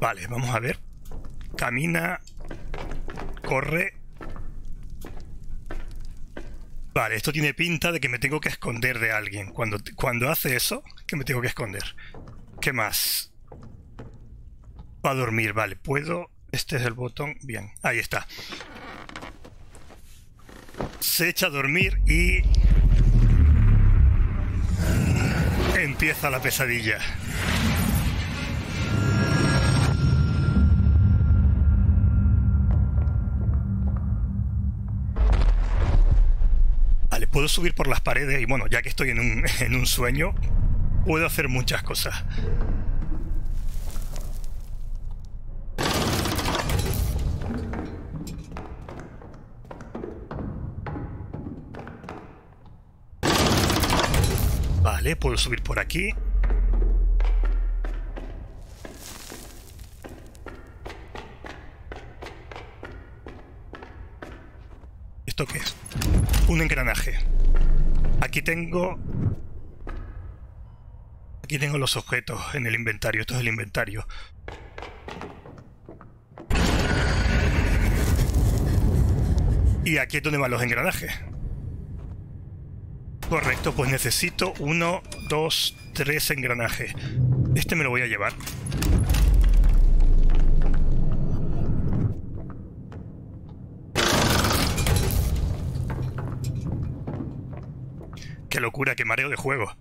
Vale, vamos a ver. Camina. Corre. Vale, esto tiene pinta de que me tengo que esconder de alguien. Cuando, cuando hace eso, que me tengo que esconder. ¿Qué más? Va a dormir, vale. Puedo... Este es el botón. Bien, ahí está. Se echa a dormir y... Empieza la pesadilla. Vale, puedo subir por las paredes y bueno, ya que estoy en un, en un sueño, puedo hacer muchas cosas. Vale, puedo subir por aquí. ¿Esto qué es? Un engranaje. Aquí tengo... Aquí tengo los objetos en el inventario. Esto es el inventario. Y aquí es donde van los engranajes. Correcto, pues necesito uno, dos, tres engranajes. Este me lo voy a llevar. Qué locura, qué mareo de juego.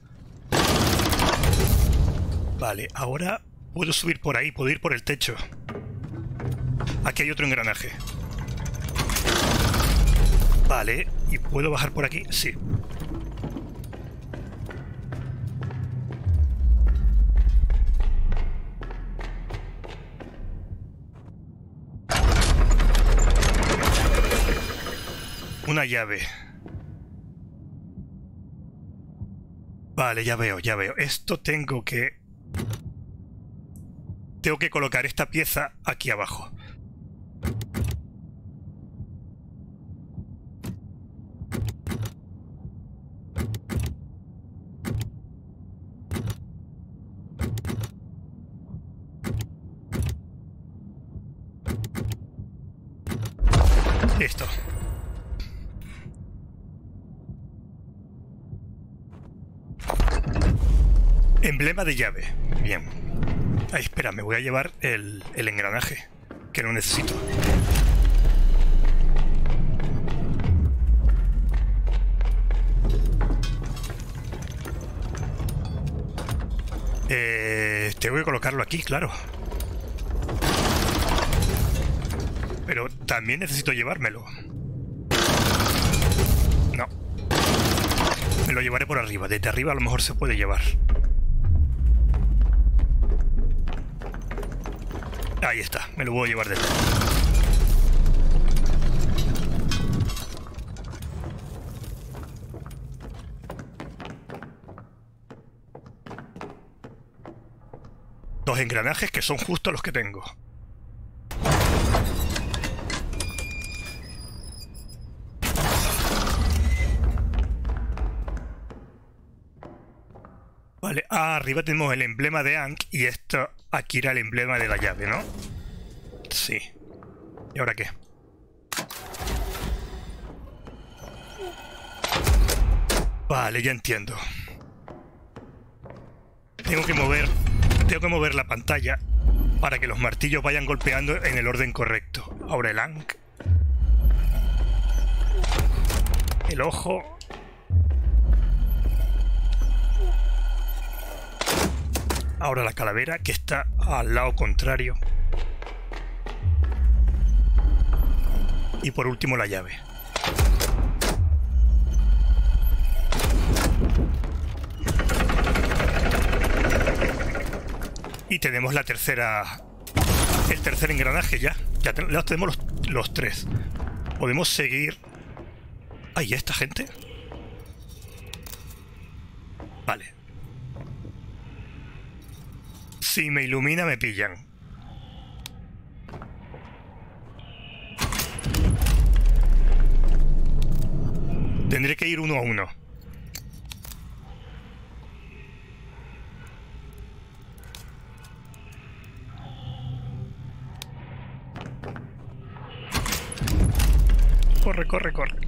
Vale, ahora puedo subir por ahí, puedo ir por el techo. Aquí hay otro engranaje. Vale, ¿y puedo bajar por aquí? Sí. Una llave. Vale, ya veo, ya veo. Esto tengo que... Tengo que colocar esta pieza aquí abajo. Listo. Emblema de llave. Bien. Ay, espera, me voy a llevar el, el engranaje, que no necesito. Eh, tengo que colocarlo aquí, claro. Pero también necesito llevármelo. No. Me lo llevaré por arriba. Desde arriba a lo mejor se puede llevar. Ahí está, me lo voy a llevar desde Dos engranajes que son justo los que tengo. Vale, ah, arriba tenemos el emblema de Ankh y esto aquí era el emblema de la llave, ¿no? Sí. ¿Y ahora qué? Vale, ya entiendo. Tengo que mover... Tengo que mover la pantalla para que los martillos vayan golpeando en el orden correcto. Ahora el Ankh. El ojo. Ahora la calavera que está al lado contrario. Y por último la llave. Y tenemos la tercera... El tercer engranaje ya. Ya tenemos los, los tres. Podemos seguir... ¿Ahí esta gente? Vale. Si me ilumina me pillan. Tendré que ir uno a uno. Corre, corre, corre.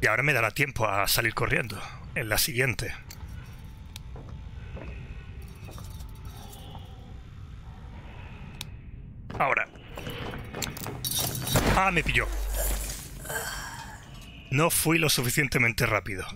Y ahora me dará tiempo a salir corriendo en la siguiente. Ahora. Ah, me pilló. No fui lo suficientemente rápido.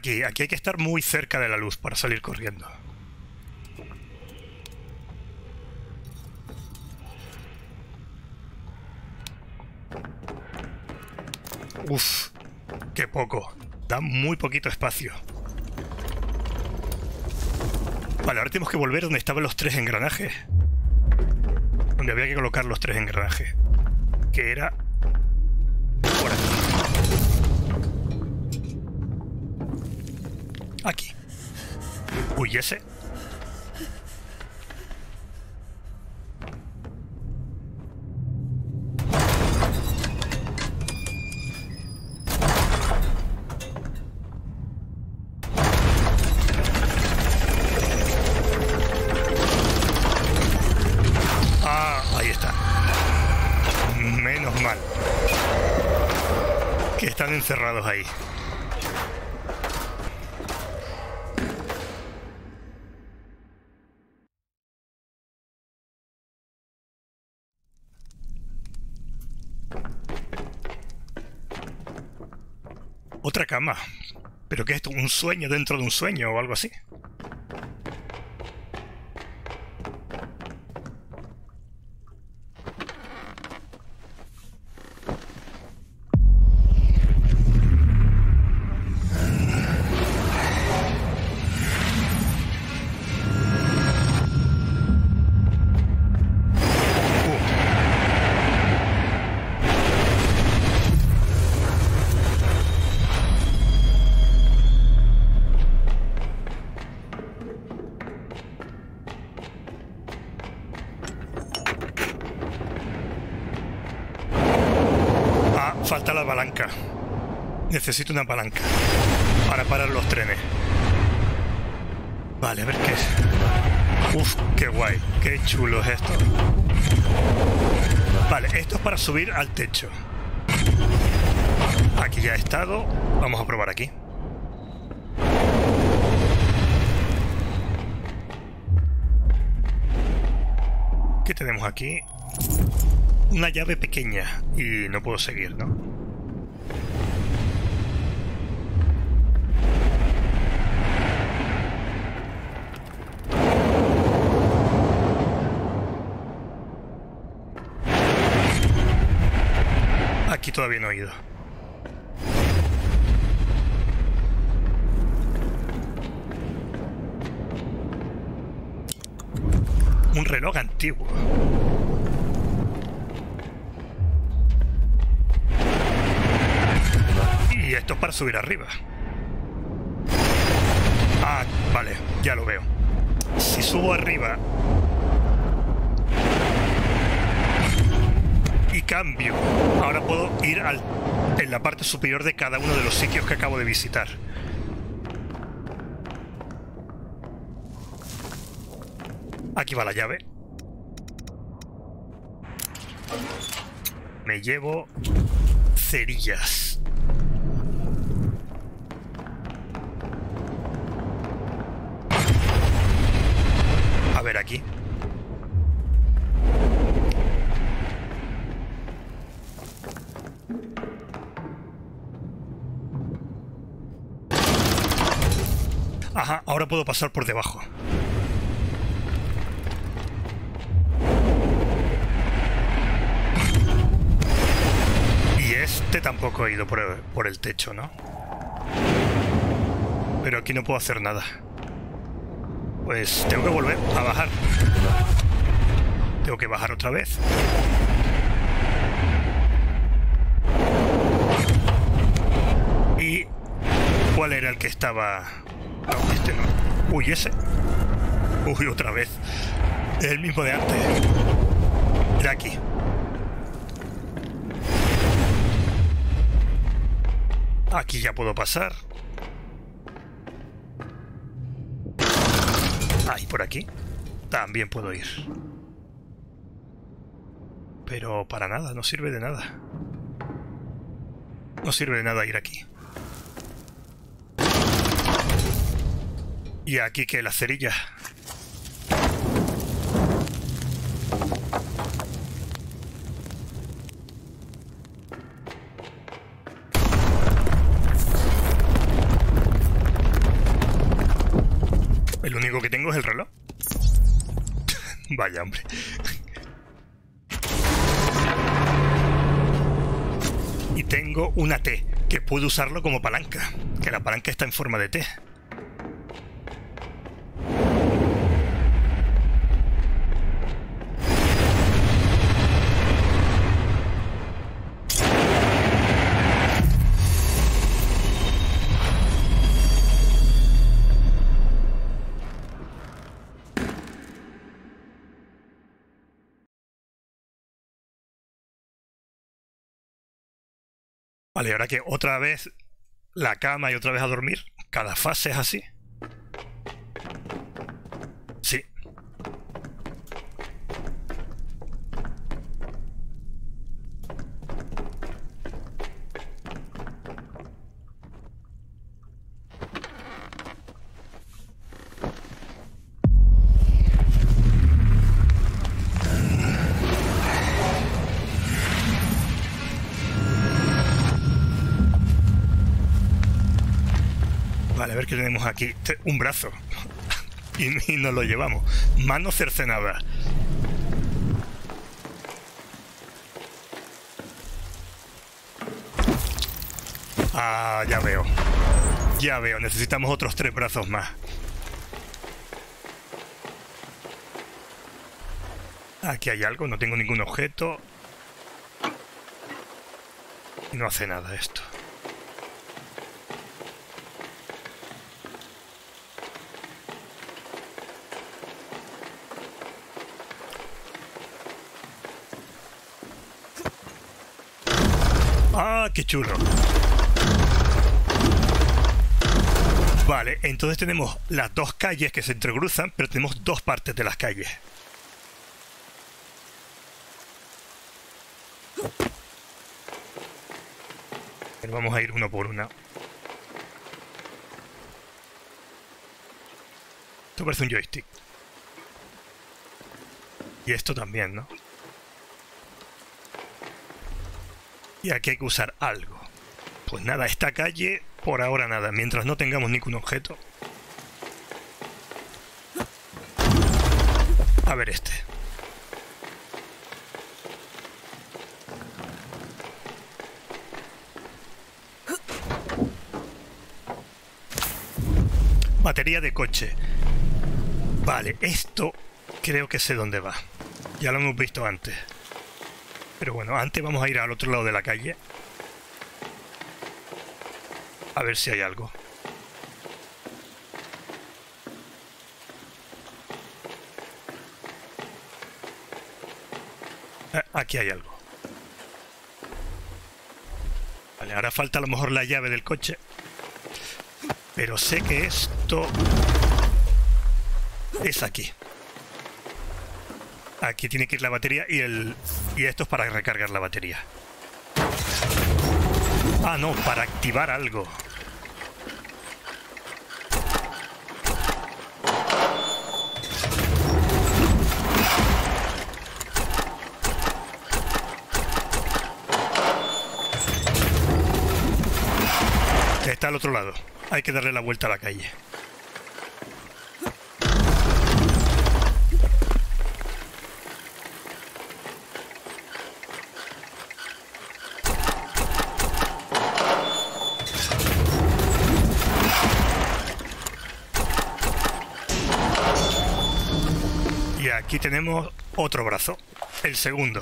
Aquí, aquí hay que estar muy cerca de la luz para salir corriendo. Uf, qué poco. Da muy poquito espacio. Vale, ahora tenemos que volver donde estaban los tres engranajes. Donde había que colocar los tres engranajes. Que era... Aquí. Uy, cama. ¿Pero qué es esto? ¿Un sueño dentro de un sueño o algo así? Necesito una palanca para parar los trenes. Vale, a ver qué es. Uf, qué guay, qué chulo es esto. Vale, esto es para subir al techo. Aquí ya he estado. Vamos a probar aquí. ¿Qué tenemos aquí? Una llave pequeña y no puedo seguir, ¿no? He ido. Un reloj antiguo. Y esto es para subir arriba. Ah, vale, ya lo veo. Si subo arriba y cambio, ir al, en la parte superior de cada uno de los sitios que acabo de visitar. Aquí va la llave. Me llevo cerillas. Puedo pasar por debajo. Y este tampoco he ido por por el techo, ¿no? Pero aquí no puedo hacer nada. Pues tengo que volver a bajar. Tengo que bajar otra vez. ¿Y cuál era el que estaba...? No, este no. Uy, ese. Uy, otra vez. El mismo de antes. Era aquí. Aquí ya puedo pasar. Ahí, por aquí. También puedo ir. Pero para nada, no sirve de nada. No sirve de nada ir aquí. Y aquí que la cerilla. El único que tengo es el reloj. Vaya, hombre. Y tengo una T, que puedo usarlo como palanca. Que la palanca está en forma de T. Vale, ahora que otra vez la cama y otra vez a dormir. Cada fase es así. Aquí. Un brazo. y, nos lo llevamos. Mano cercenada. Ah, ya veo. Ya veo, necesitamos otros tres brazos más. Aquí hay algo, no tengo ningún objeto. No hace nada esto. ¡Ah, qué chulo! Vale, entonces tenemos las dos calles que se entrecruzan, pero tenemos dos partes de las calles. Pero vamos a ir uno por una. Esto parece un joystick. Y esto también, ¿no? Y aquí hay que usar algo. Pues nada, esta calle, por ahora nada. Mientras no tengamos ningún objeto. A ver este. Batería de coche. Vale, esto creo que sé dónde va. Ya lo hemos visto antes. Pero bueno, antes vamos a ir al otro lado de la calle. A ver si hay algo. Eh, aquí hay algo. Vale, ahora falta a lo mejor la llave del coche. Pero sé que esto es aquí. Aquí tiene que ir la batería y el y esto es para recargar la batería. Ah, no, para activar algo. Está al otro lado. Hay que darle la vuelta a la calle. Aquí tenemos otro brazo. El segundo.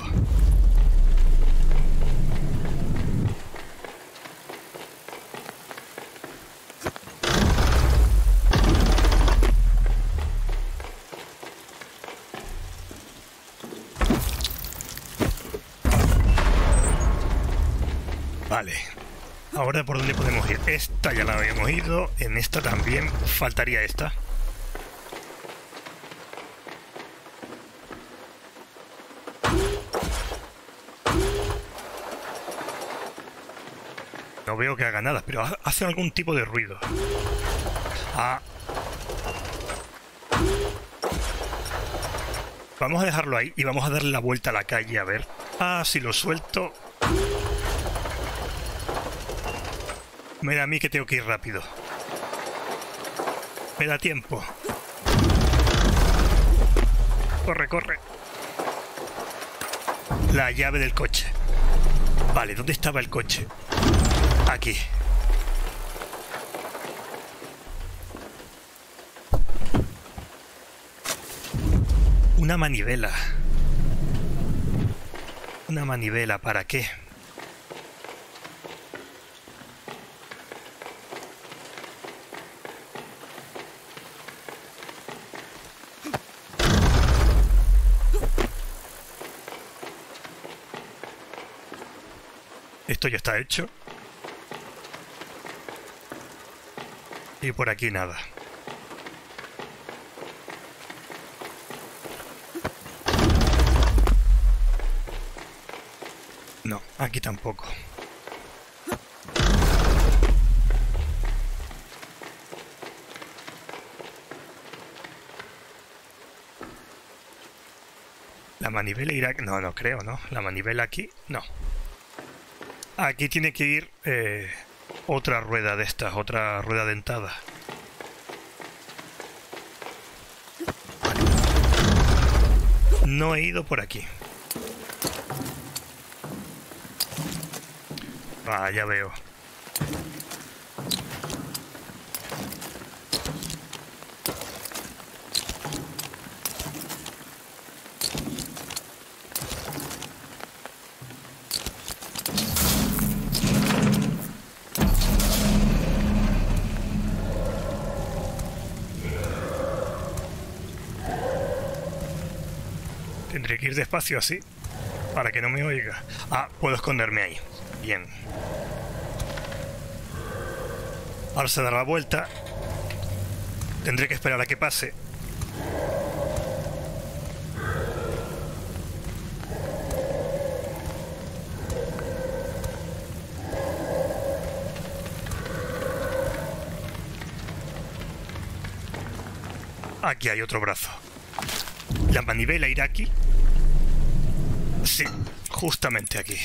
Vale. Ahora por dónde podemos ir. Esta ya la habíamos ido. En esta también. Faltaría esta. Veo que haga nada, pero hace algún tipo de ruido. Ah. Vamos a dejarlo ahí y vamos a darle la vuelta a la calle a ver. Ah, si lo suelto, Me da a mí que tengo que ir rápido. Me da tiempo. Corre, corre. La llave del coche. Vale, ¿dónde estaba el coche? Aquí. Una manivela. Una manivela, ¿para qué? Esto ya está hecho. Y por aquí nada. No, aquí tampoco. La manivela irá... No, no creo, ¿no? La manivela aquí... No. Aquí tiene que ir eh, otra rueda de estas, otra rueda dentada. No he ido por aquí. Ah, ya veo. Tendré que ir despacio así, para que no me oiga. Ah, puedo esconderme ahí. Bien. Ahora se dará la vuelta. Tendré que esperar a que pase. Aquí hay otro brazo. La manivela irá aquí. Justamente aquí.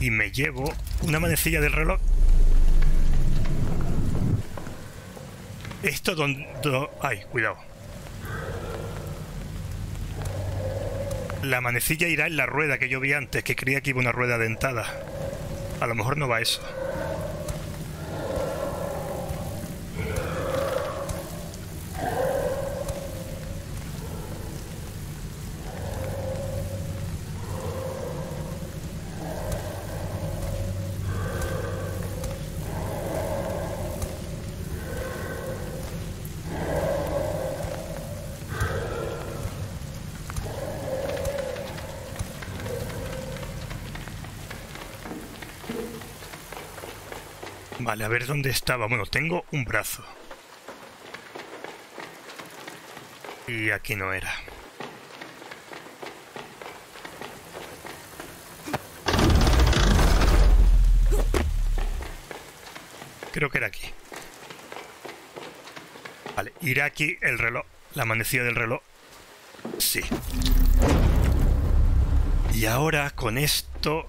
Y me llevo una manecilla del reloj. Esto donde... Ay, cuidado. La manecilla irá en la rueda que yo vi antes, que creía que iba una rueda dentada. A lo mejor no va eso. Vale, a ver dónde estaba. Bueno, tengo un brazo. Y aquí no era. Creo que era aquí. Vale, irá aquí el reloj. La manecilla del reloj. Sí. Y ahora con esto...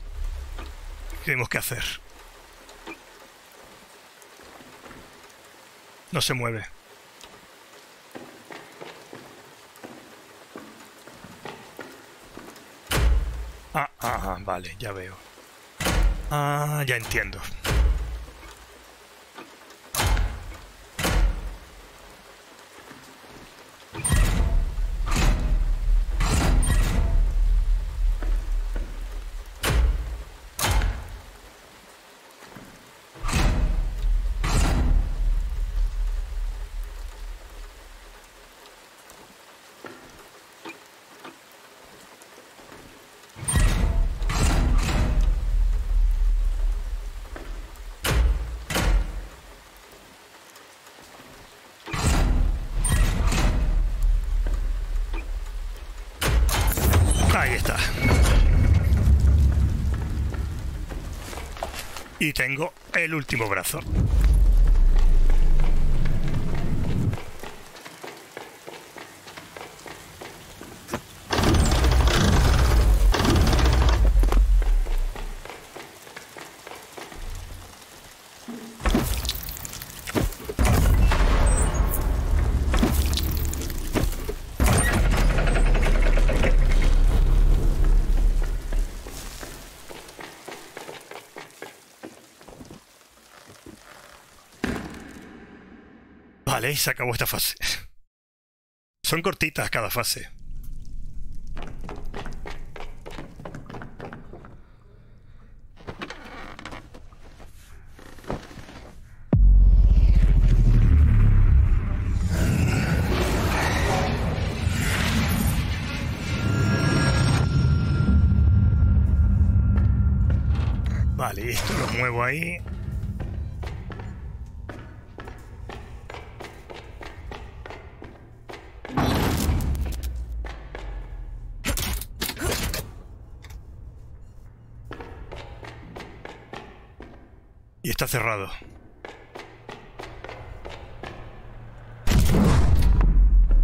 ¿Qué tenemos que hacer? No se mueve. Ah, ajá, vale, ya veo. Ah, ya entiendo. está. Y tengo el último brazo. Y se acabó esta fase. Son cortitas cada fase. Vale, esto lo muevo ahí. Está cerrado.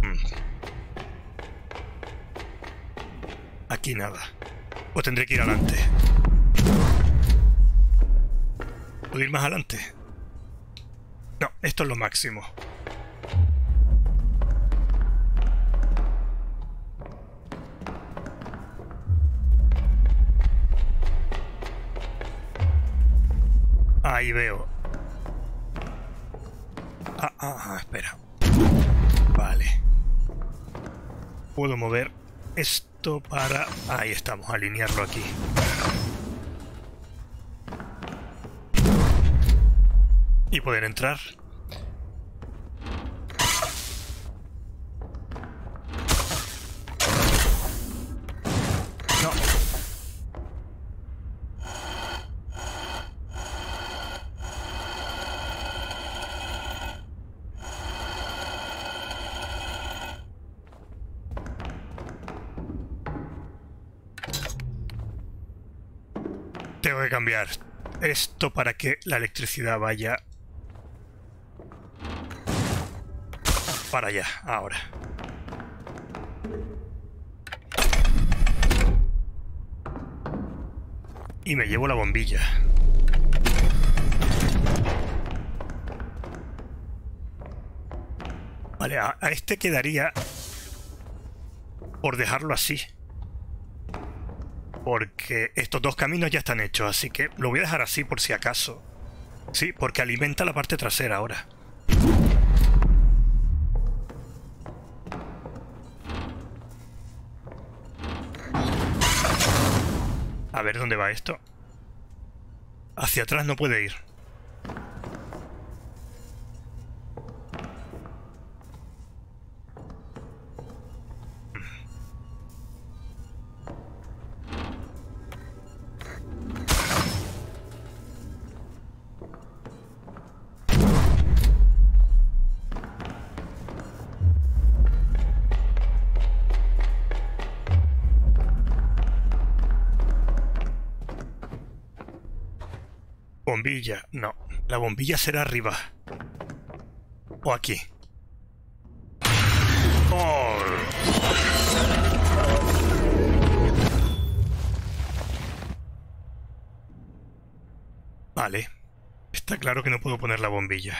Mm. Aquí nada. O tendré que ir adelante. ¿Puedo ir más adelante? No, esto es lo máximo. Ahí veo. Ah, ah, ah, espera. Vale. Puedo mover esto para... Ahí estamos, alinearlo aquí. Y poder entrar. Cambiar esto para que la electricidad vaya para allá, ahora. Y me llevo la bombilla. Vale, a este quedaría por dejarlo así. Porque estos dos caminos ya están hechos, así que lo voy a dejar así por si acaso. Sí, porque alimenta la parte trasera ahora. A ver dónde va esto. Hacia atrás no puede ir. Bombilla, no. La bombilla será arriba. O aquí. Vale. Está claro que no puedo poner la bombilla.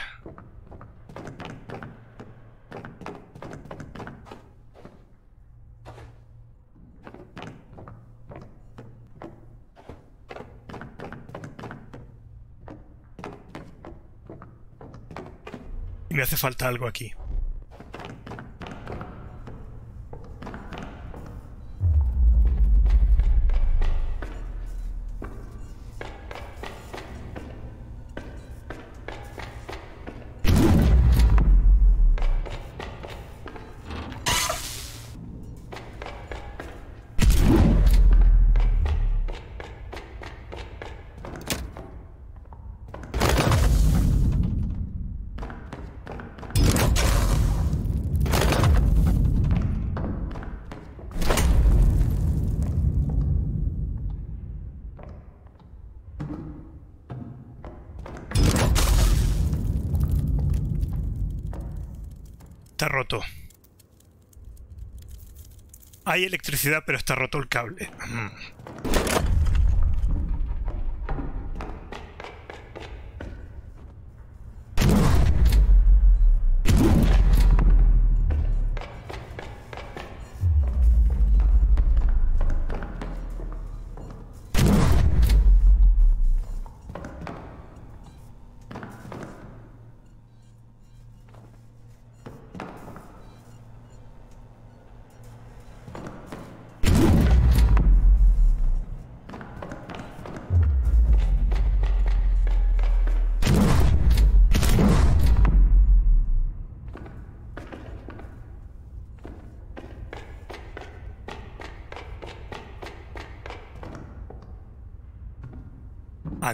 Me hace falta algo aquí. Pero está roto el cable.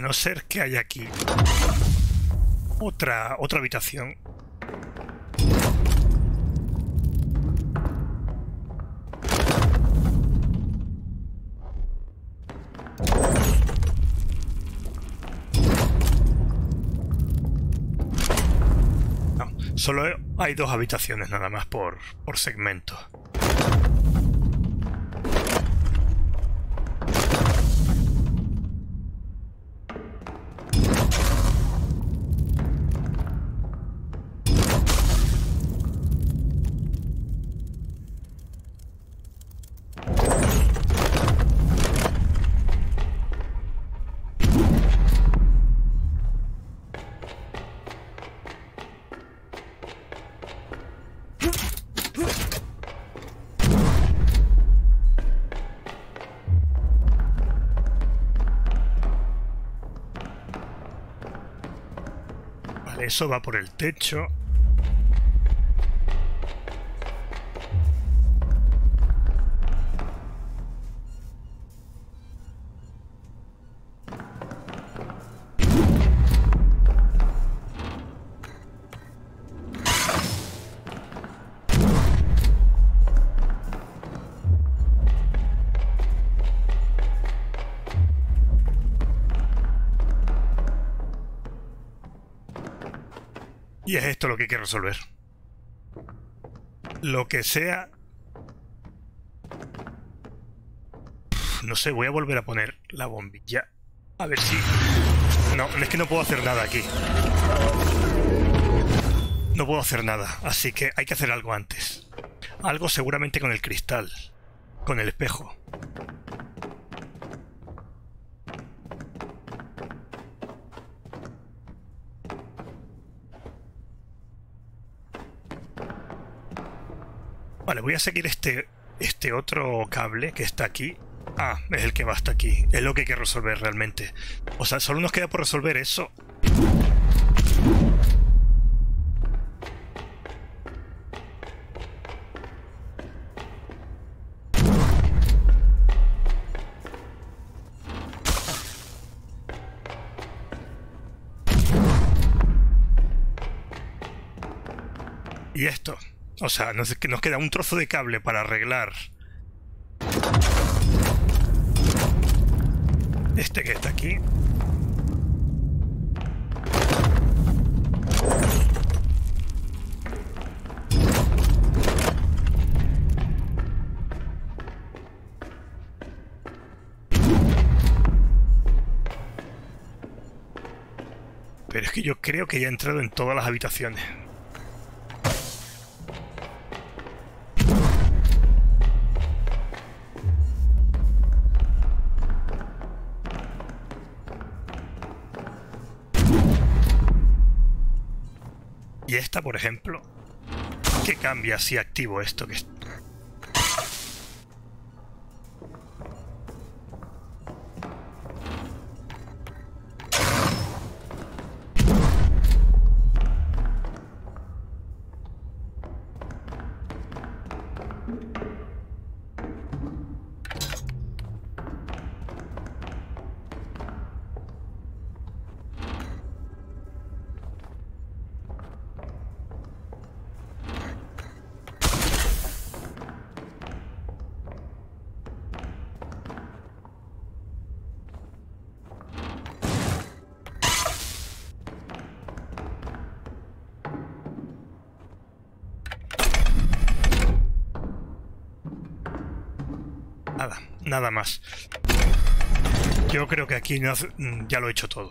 No ser que haya aquí otra, otra habitación. No, solo hay dos habitaciones nada más por, por segmento. Eso va por el techo. Y es esto lo que hay que resolver. Lo que sea... No sé, voy a volver a poner la bombilla. A ver si... No, es que no puedo hacer nada aquí. No puedo hacer nada, así que hay que hacer algo antes. Algo seguramente con el cristal. Con el espejo. Vale, voy a seguir este, este otro cable que está aquí. Ah, es el que va hasta aquí. Es lo que hay que resolver realmente. O sea, solo nos queda por resolver eso. Y esto. O sea, nos, nos queda un trozo de cable para arreglar este que está aquí. Pero es que yo creo que ya he entrado en todas las habitaciones. Por ejemplo, ¿qué cambia si activo esto que nada, nada más. Yo creo que aquí mm, ya lo he hecho todo.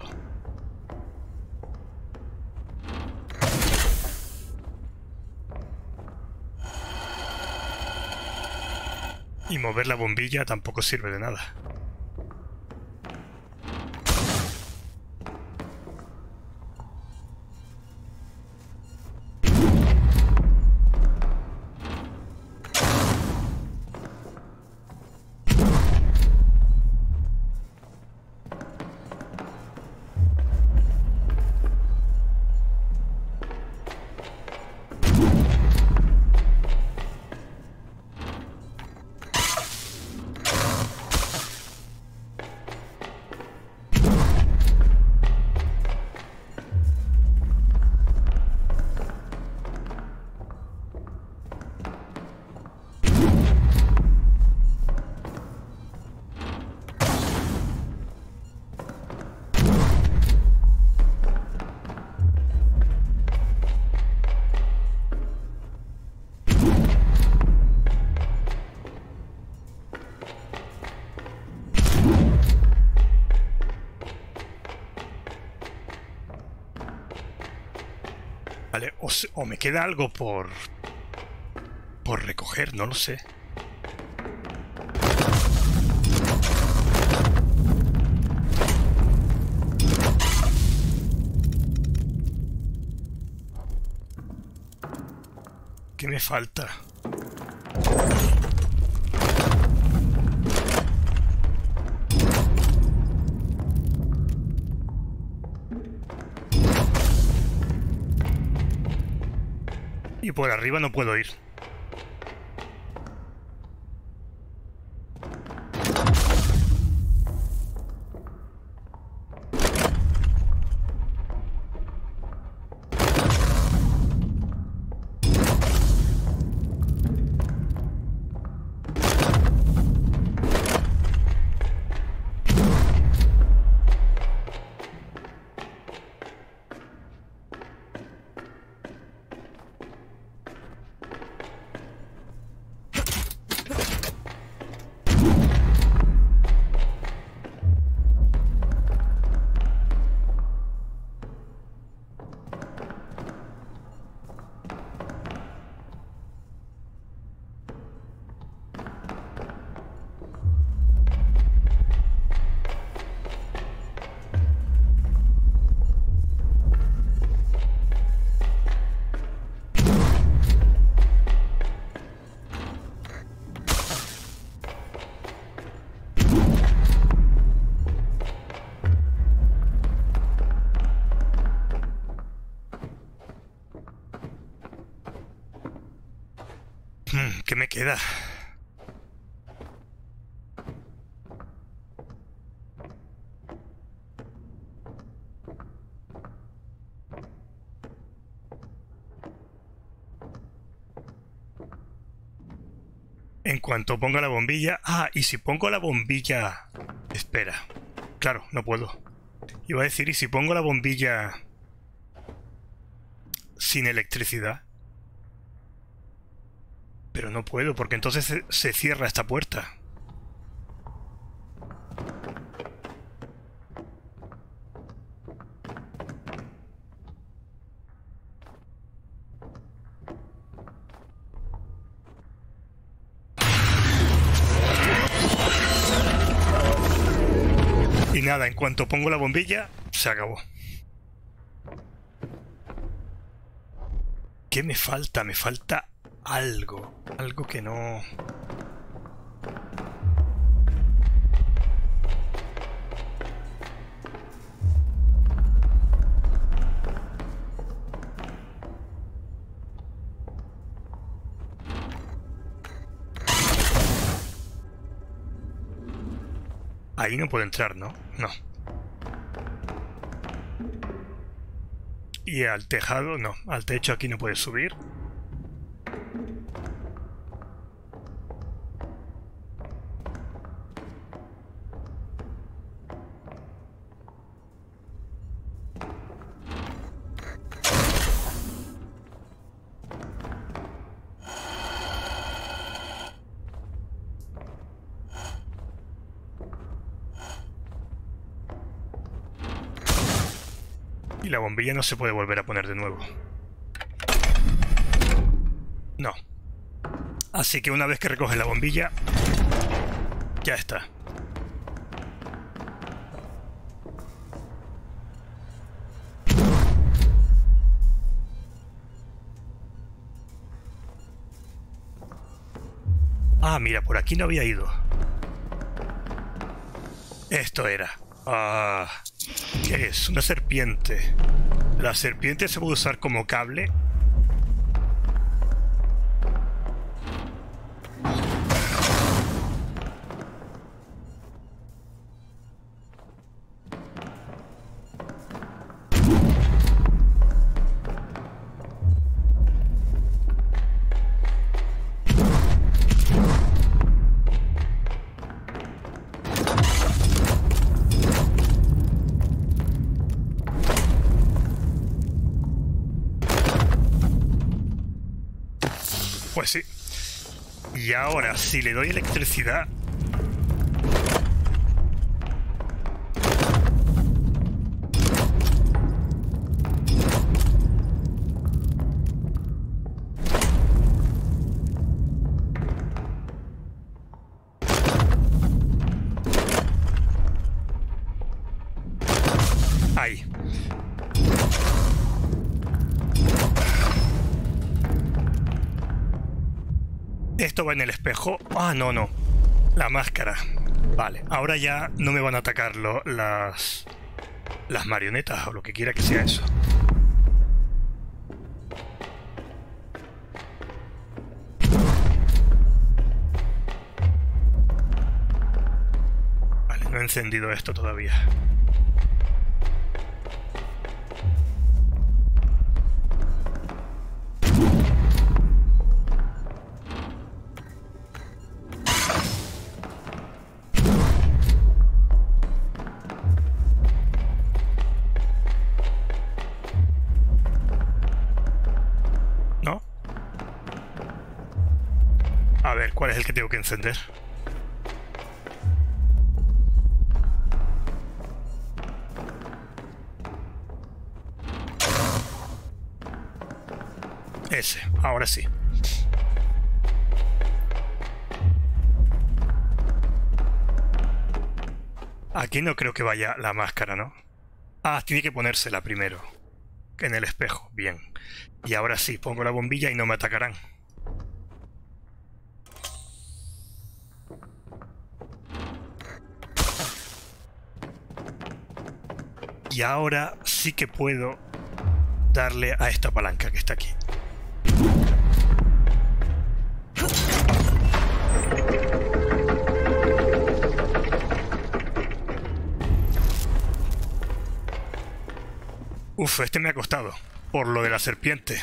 Y mover la bombilla tampoco sirve de nada. Queda algo por... por recoger, no lo sé. ¿Qué me falta? Por arriba no puedo ir. ¿Qué me queda? En cuanto ponga la bombilla... Ah, y si pongo la bombilla... Espera. Claro, no puedo. Iba a decir, ¿y si pongo la bombilla sin electricidad? No puedo, porque entonces se, cierra esta puerta. Y nada, en cuanto pongo la bombilla, se acabó. ¿Qué me falta? Me falta algo, algo que no... Ahí no puedo entrar, ¿no? No. Y al tejado, no. Al techo aquí no puedes subir. Bombilla no se puede volver a poner de nuevo. No. Así que una vez que recoge la bombilla, ya está. Ah, mira, por aquí no había ido. Esto era. Ah, ¿qué es? Una serpiente. La serpiente se puede usar como cable si le doy electricidad... En el espejo. Ah, no, no. La máscara. Vale, ahora ya no me van a atacar las... Las marionetas o lo que quiera que sea eso. Vale, no he encendido esto todavía. Que tengo que encender? Ese, ahora sí. Aquí no creo que vaya la máscara, ¿no? Ah, tiene que ponérsela primero. En el espejo, bien. Y ahora sí, pongo la bombilla y no me atacarán. Y ahora sí que puedo darle a esta palanca que está aquí. Uf, este me ha costado. Por lo de la serpiente.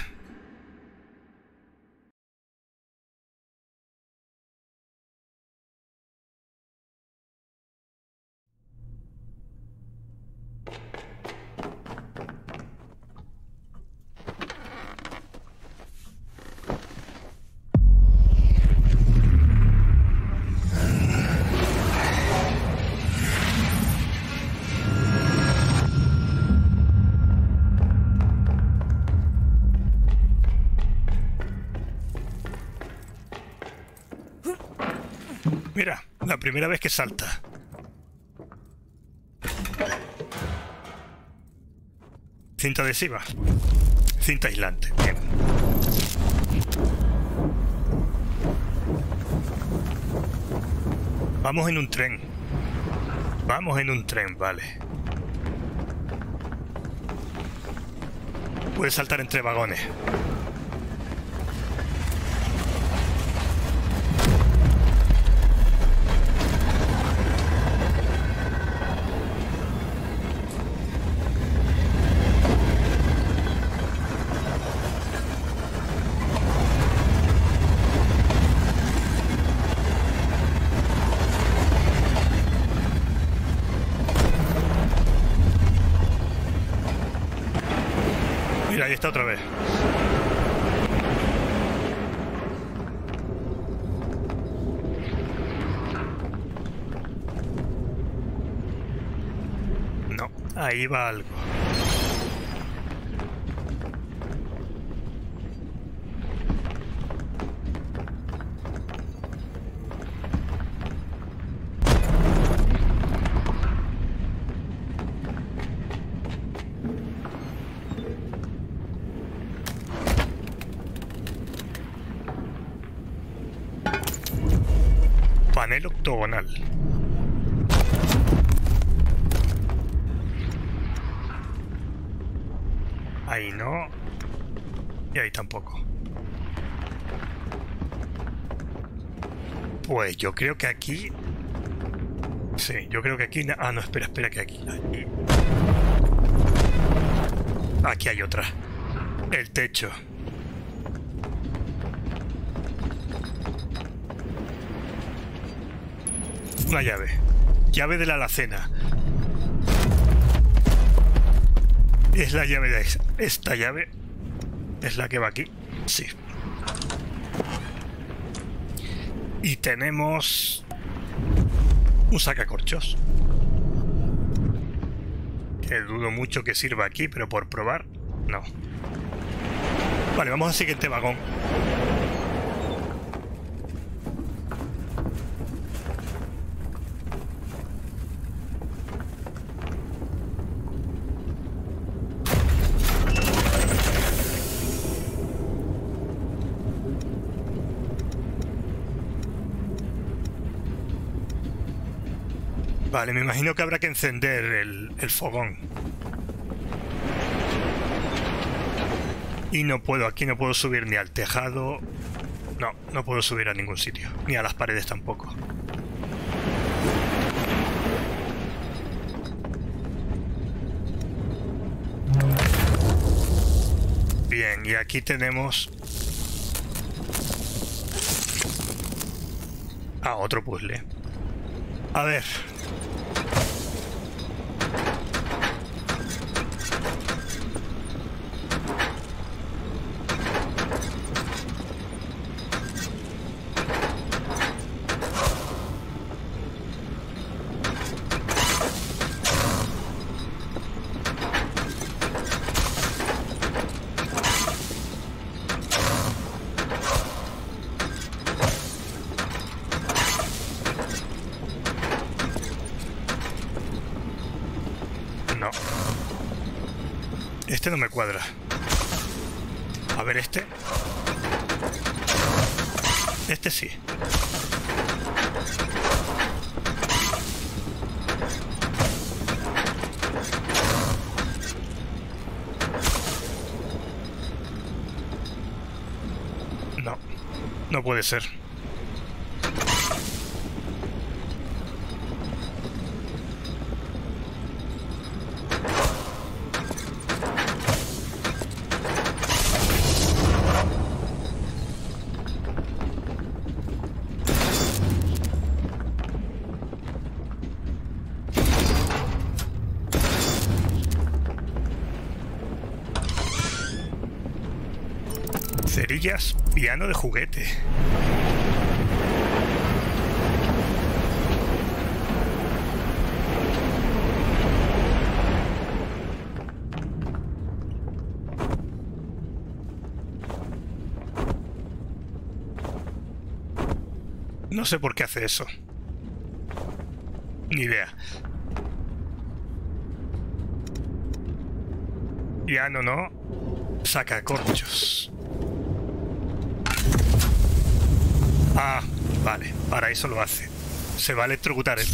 La primera vez que salta. Cinta adhesiva. Cinta aislante. Bien. Vamos en un tren. Vamos en un tren, vale. Puede saltar entre vagones. Está otra vez. No, ahí va algo. Panel octogonal. Ahí no. Y ahí tampoco. Pues yo creo que aquí... Sí, yo creo que aquí... Ah, no, espera, espera, que aquí... Aquí, hay otra. El techo. Una llave. Llave de la alacena. Es la llave de esta llave. Es la que va aquí. Sí. Y tenemos un sacacorchos. Que dudo mucho que sirva aquí, pero por probar, no. Vale, vamos al siguiente vagón. Vale, me imagino que habrá que encender el, fogón. Y no puedo, aquí no puedo subir ni al tejado. No, no puedo subir a ningún sitio. Ni a las paredes tampoco. Bien, y aquí tenemos... Ah, otro puzzle. A ver, Este no me cuadra. A ver este. Este sí. No. No puede ser. Piano de juguete. No sé por qué hace eso. Ni idea. Piano no. Saca corchos. Ah, vale, para eso lo hace. Se va a electrocutar él.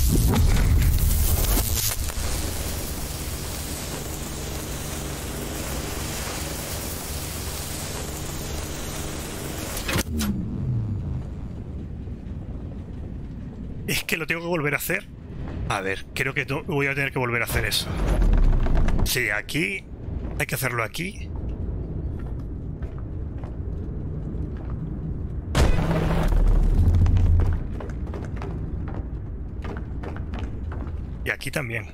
Es que lo tengo que volver a hacer. A ver, creo que voy a tener que volver a hacer eso. Sí, aquí... Hay que hacerlo aquí. Y aquí también.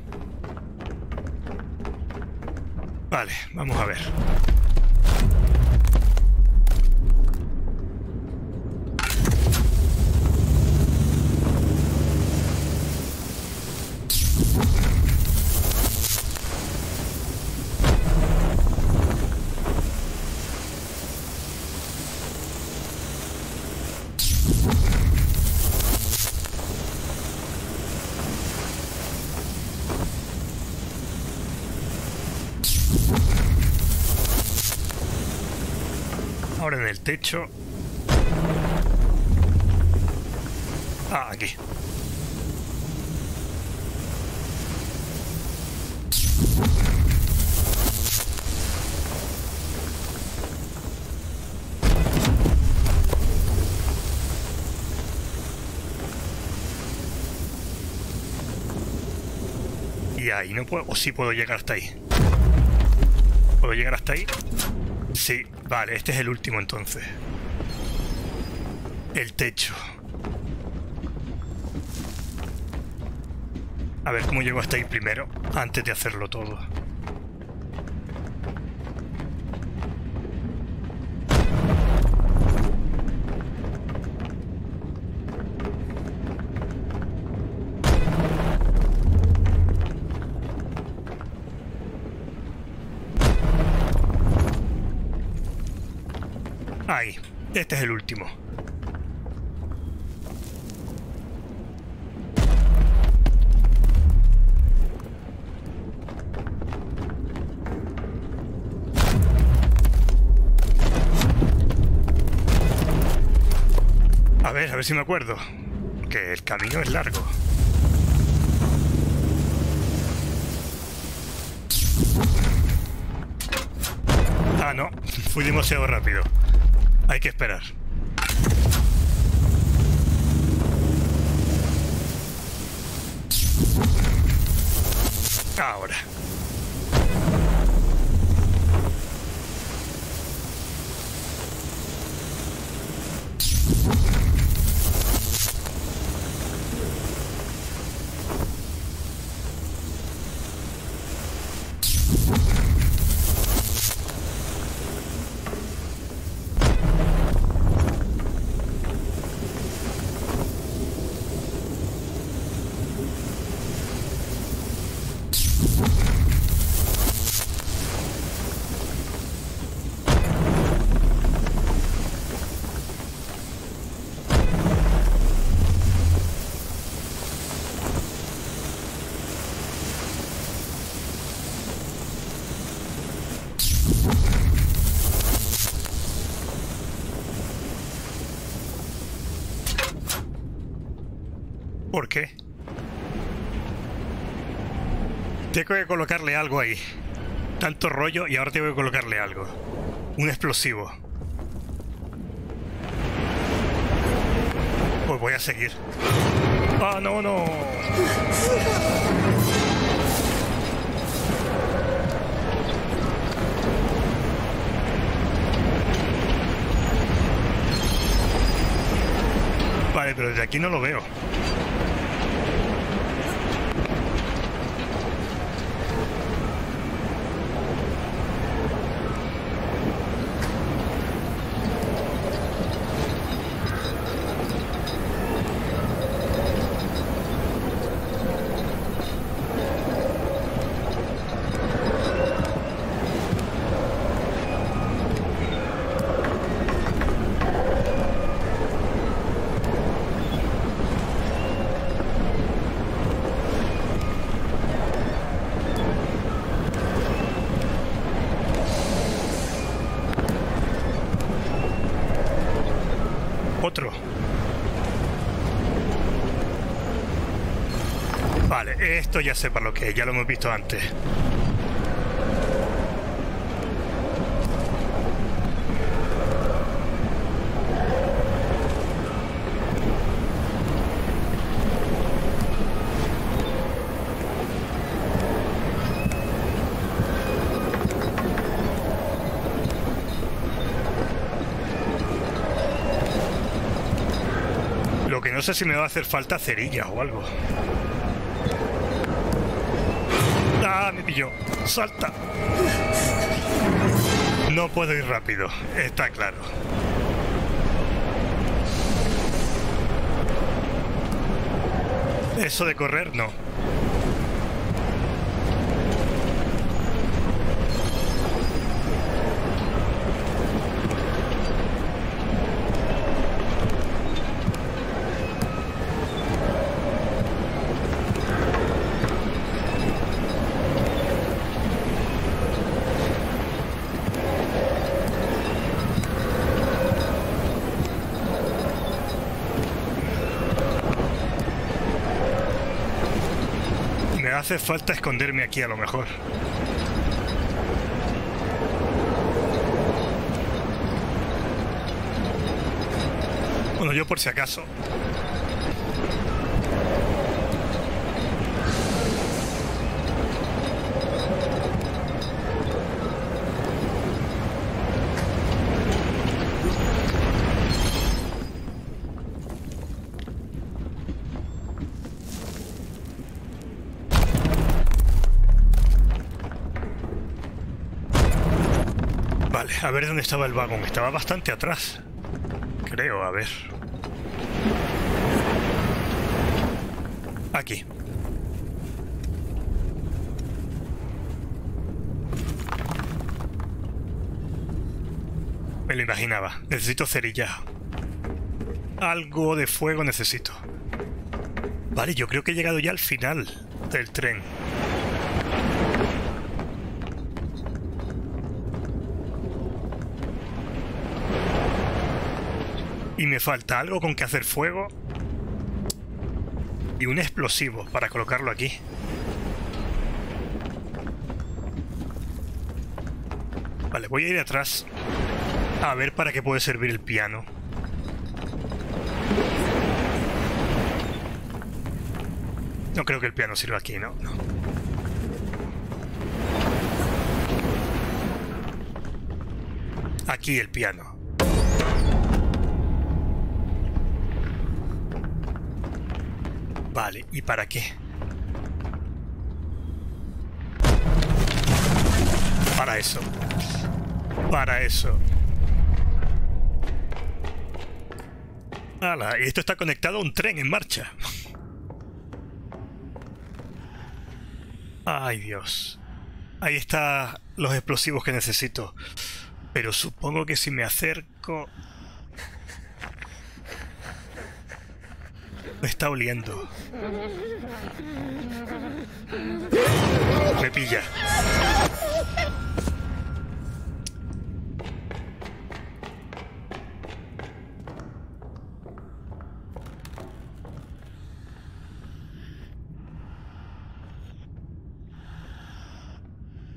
Vale, vamos a ver. Techo. Ah, aquí. Y ahí no puedo... O sí puedo llegar hasta ahí. ¿Puedo llegar hasta ahí? Sí, vale, este es el último entonces. El techo. A ver cómo llego hasta ahí primero, antes de hacerlo todo. Ahí, este es el último. A ver, a ver si me acuerdo. Que el camino es largo. Ah, no. Fui demasiado rápido. Hay que esperar. Ahora. ¿Por qué? Tengo que colocarle algo ahí. Tanto rollo y ahora tengo que colocarle algo. Un explosivo. Pues voy a seguir. ¡Ah, no, no! Vale, pero desde aquí no lo veo. Otro. Vale, esto ya sé para lo que es, ya lo hemos visto antes. Lo que no sé si me va a hacer falta cerilla o algo. ¡Ah, me pilló! ¡Salta! No puedo ir rápido, está claro. Eso de correr, no. Hace falta esconderme aquí a lo mejor. Bueno, yo por si acaso. Vale, a ver dónde estaba el vagón. Estaba bastante atrás. Creo, a ver. Aquí. Me lo imaginaba. Necesito cerilla. Algo de fuego necesito. Vale, yo creo que he llegado ya al final del tren. Y me falta algo con que hacer fuego. Y un explosivo para colocarlo aquí. Vale, voy a ir atrás a ver para qué puede servir el piano. No creo que el piano sirva aquí, ¿no? no. Aquí el piano. Vale, ¿y para qué? Para eso. Para eso. ¡Hala! Y esto está conectado a un tren en marcha. Ay, Dios. Ahí están los explosivos que necesito. Pero supongo que si me acerco... Me está oliendo. Me pilla.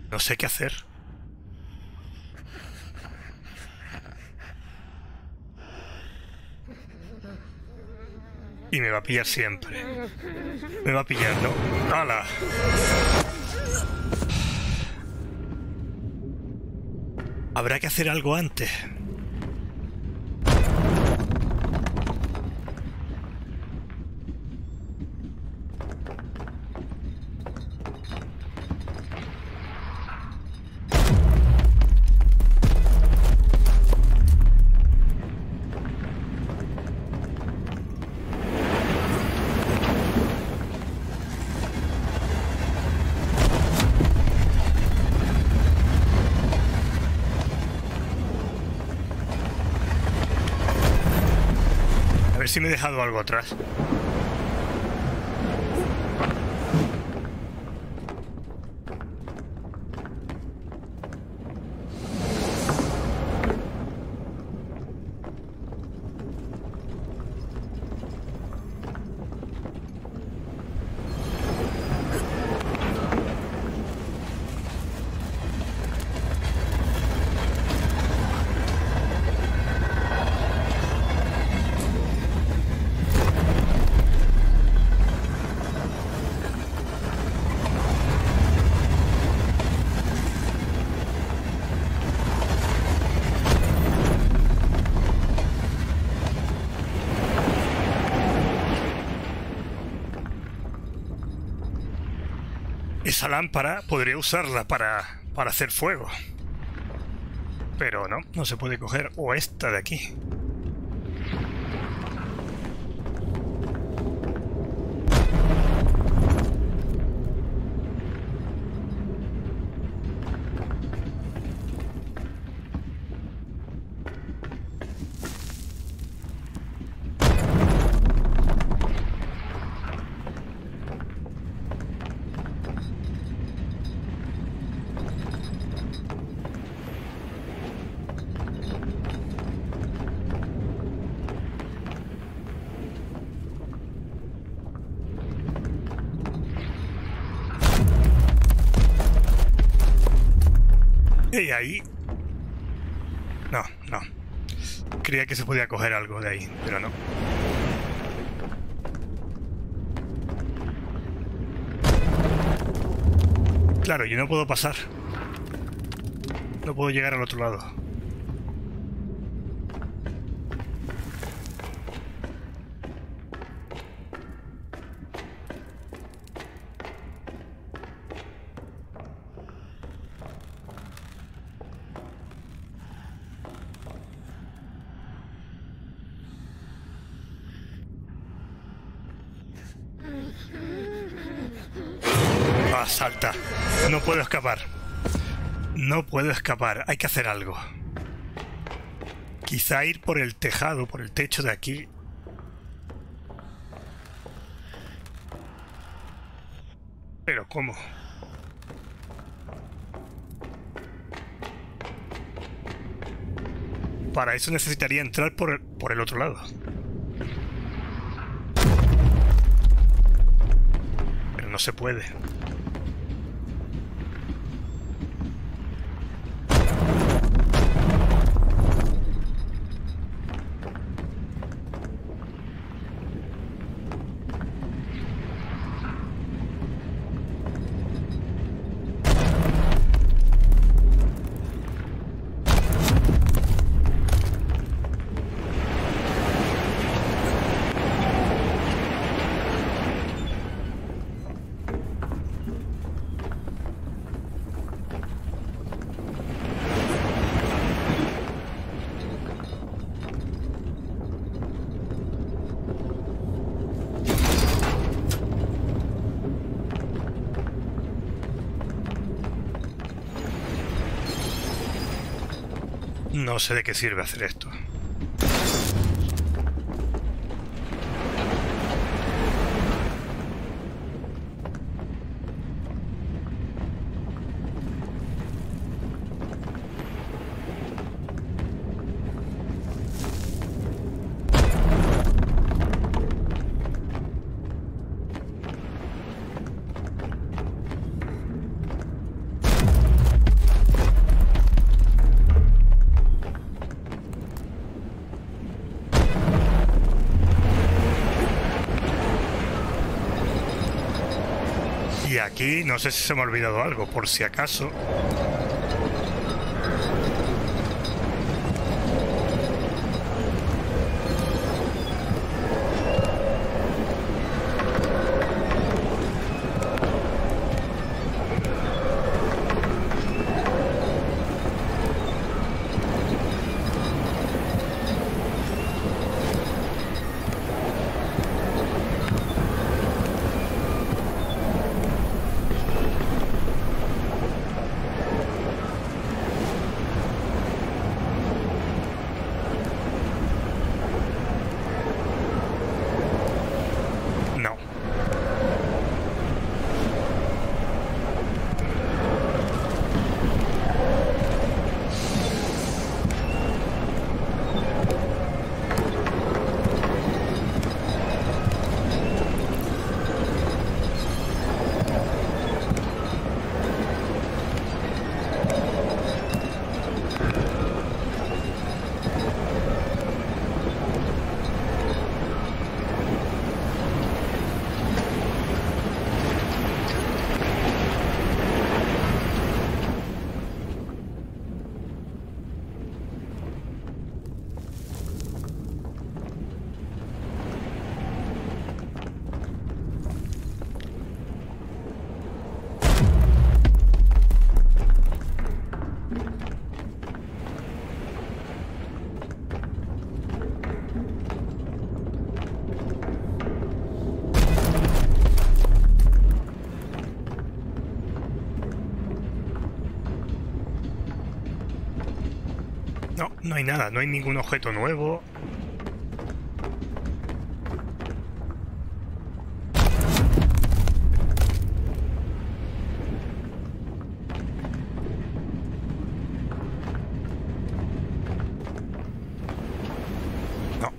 No sé qué hacer. Y me va a pillar siempre. Me va ¿no? ¡Hala! Habrá que hacer algo antes. Si me he dejado algo atrás. Esa lámpara podría usarla para, para hacer fuego. Pero no, no se puede coger. O esta de aquí. Y ahí... No, no. Creía que se podía coger algo de ahí, pero no. Claro, yo no puedo pasar. No puedo llegar al otro lado. Ah, salta. No puedo escapar. No puedo escapar. Hay que hacer algo. Quizá ir por el tejado, por el techo de aquí. Pero ¿cómo? Para eso necesitaría entrar por por el otro lado. Pero no se puede. No sé de qué sirve hacer esto. Y aquí no sé si se me ha olvidado algo, por si acaso. No. No, hay nada, no hay ningún objeto nuevo. No.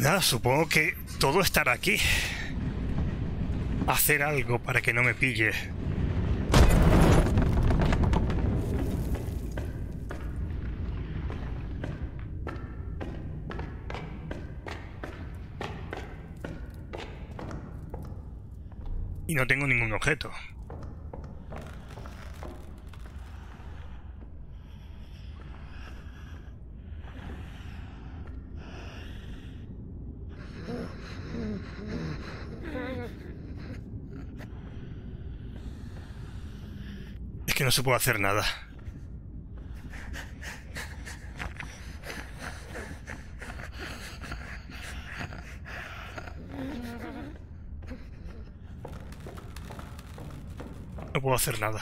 Nada, supongo que todo estará aquí. Hacer algo para que no me pille. Y no tengo ningún objeto. No se puede hacer nada. No puedo hacer nada.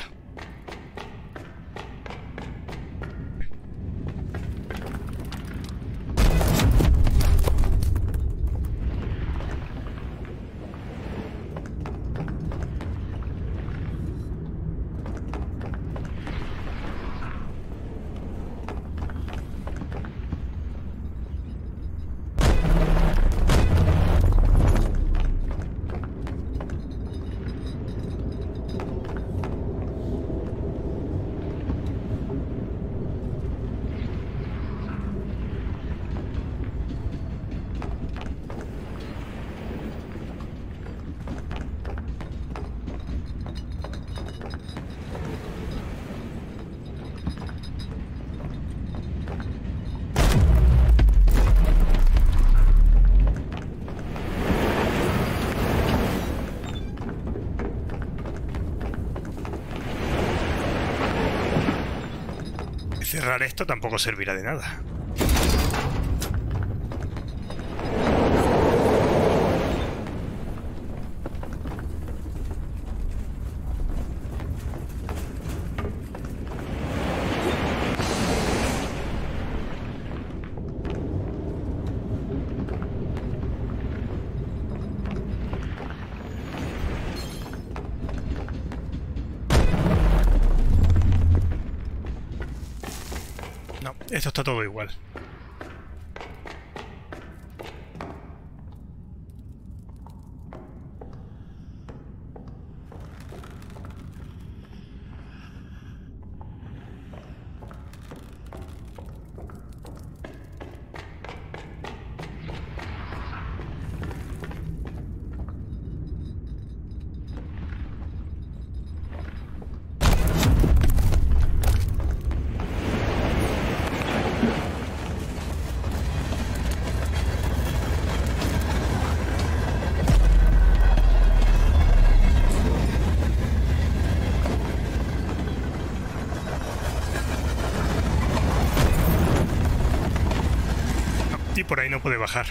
Esto tampoco servirá de nada. No, esto está todo ahí no puede bajar.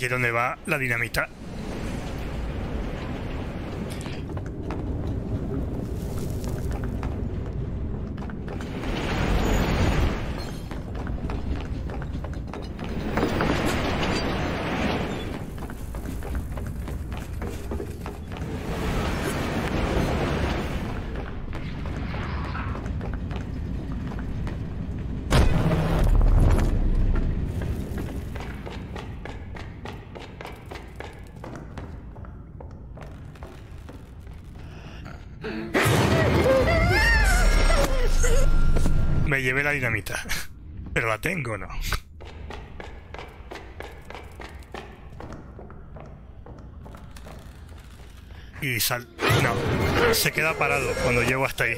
Aquí es donde va la dinamita. Llevé la dinamita. Pero la tengo, ¿no? Y sal... No. Se queda parado cuando llego hasta ahí.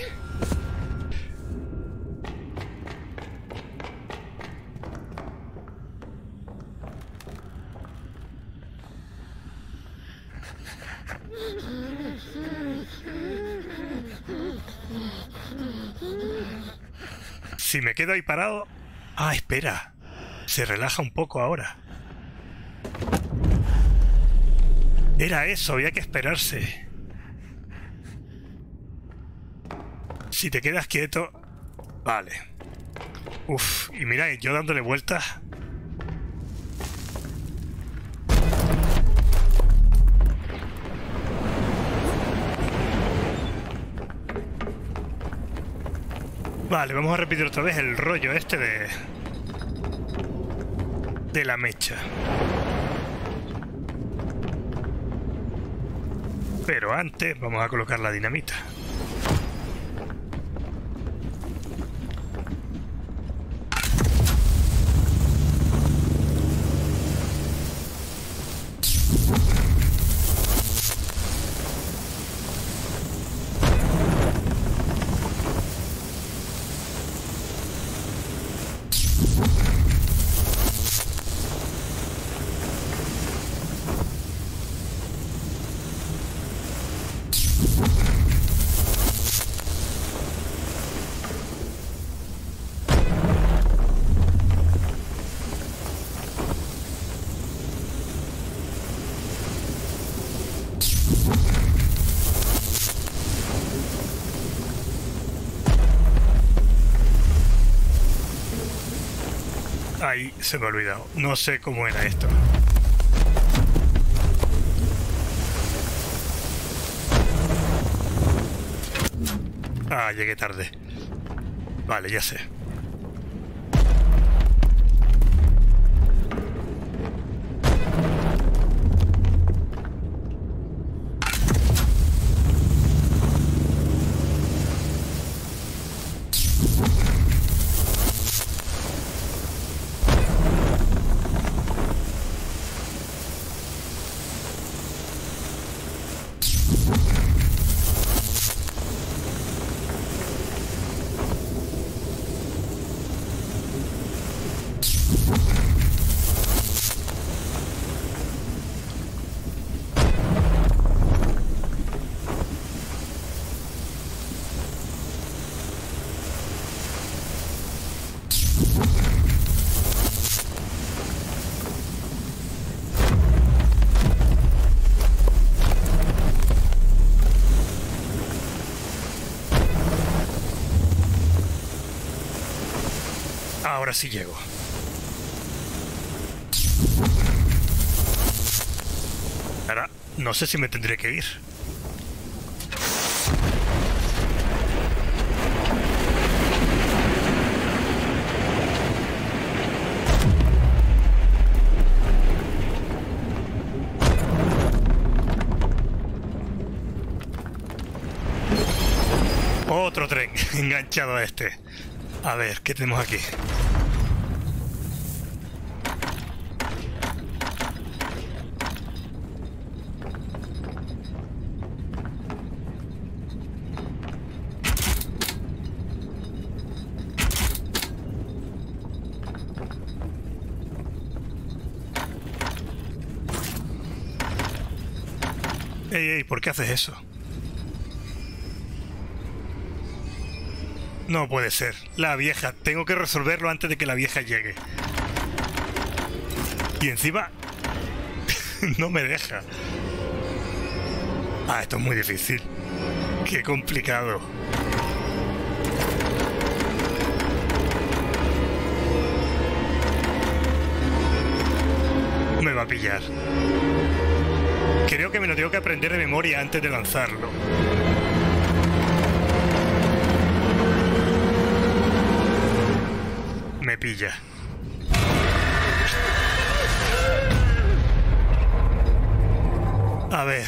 Si me quedo ahí parado... Ah, espera. Se relaja un poco ahora. Era eso, había que esperarse. Si te quedas quieto... Vale. Uf, y mira, yo dándole vueltas... Vale, vamos a repetir otra vez el rollo este de... De la mecha. Pero antes vamos a colocar la dinamita. Ahí se me ha olvidado. No sé cómo era esto. Ah, llegué tarde. Vale, ya sé. Ahora sí llego. Ahora, no sé si me tendré que ir. Otro tren enganchado a este. A ver, ¿qué tenemos aquí? Qué haces eso? No puede ser. La vieja. Tengo que resolverlo antes de que la vieja llegue. Y encima... no me deja. Ah, esto es muy difícil. Qué complicado. Me va a pillar. Que me lo tengo que aprender de memoria antes de lanzarlo. me pilla. A ver.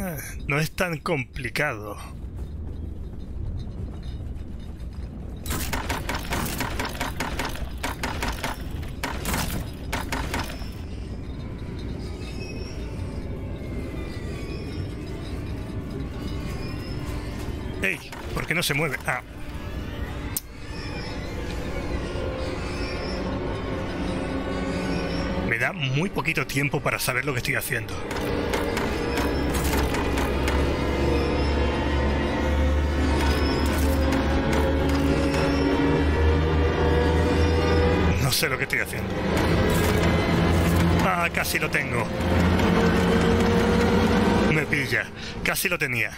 Eh, no es tan complicado. No se mueve? Ah. Me da muy poquito tiempo para saber lo que estoy haciendo. No sé lo que estoy haciendo. Ah, casi lo tengo. Me pilla. Casi lo tenía.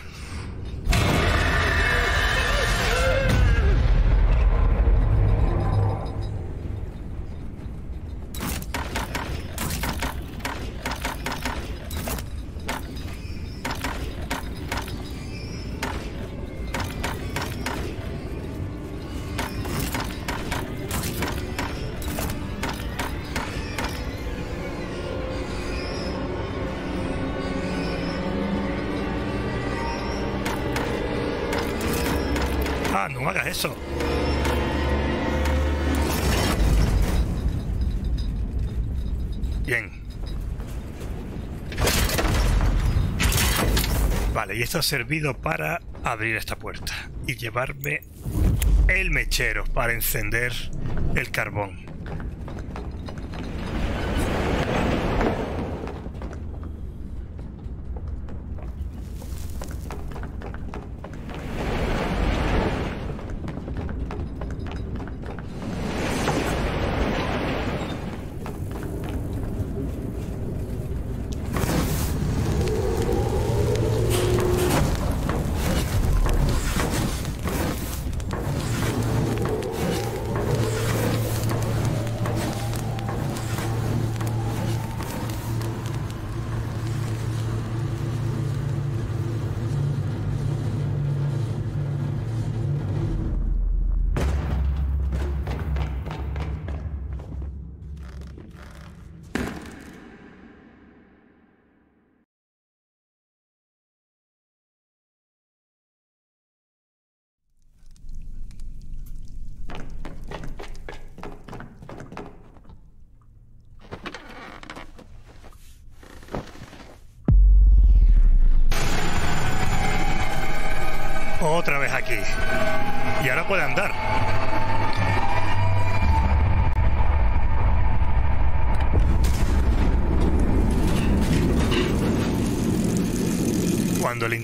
Ah, no hagas eso. Bien. Vale, y esto ha servido para abrir esta puerta y llevarme el mechero para encender el carbón.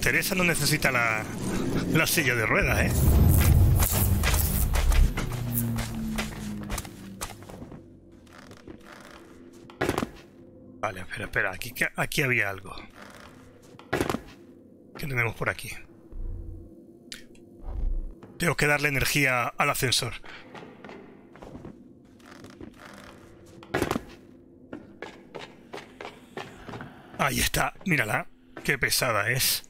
Interesa no necesita la, la silla de ruedas, ¿eh? Vale, espera, espera. Aquí, aquí había algo. ¿Qué tenemos por aquí? Tengo que darle energía al ascensor. Ahí está, mírala. Qué pesada es.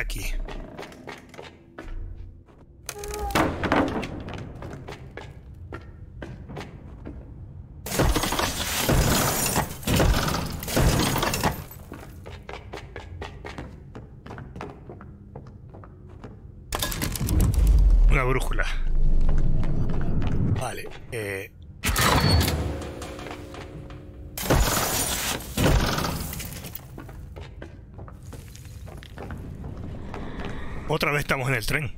Aquí. Otra vez estamos en el tren.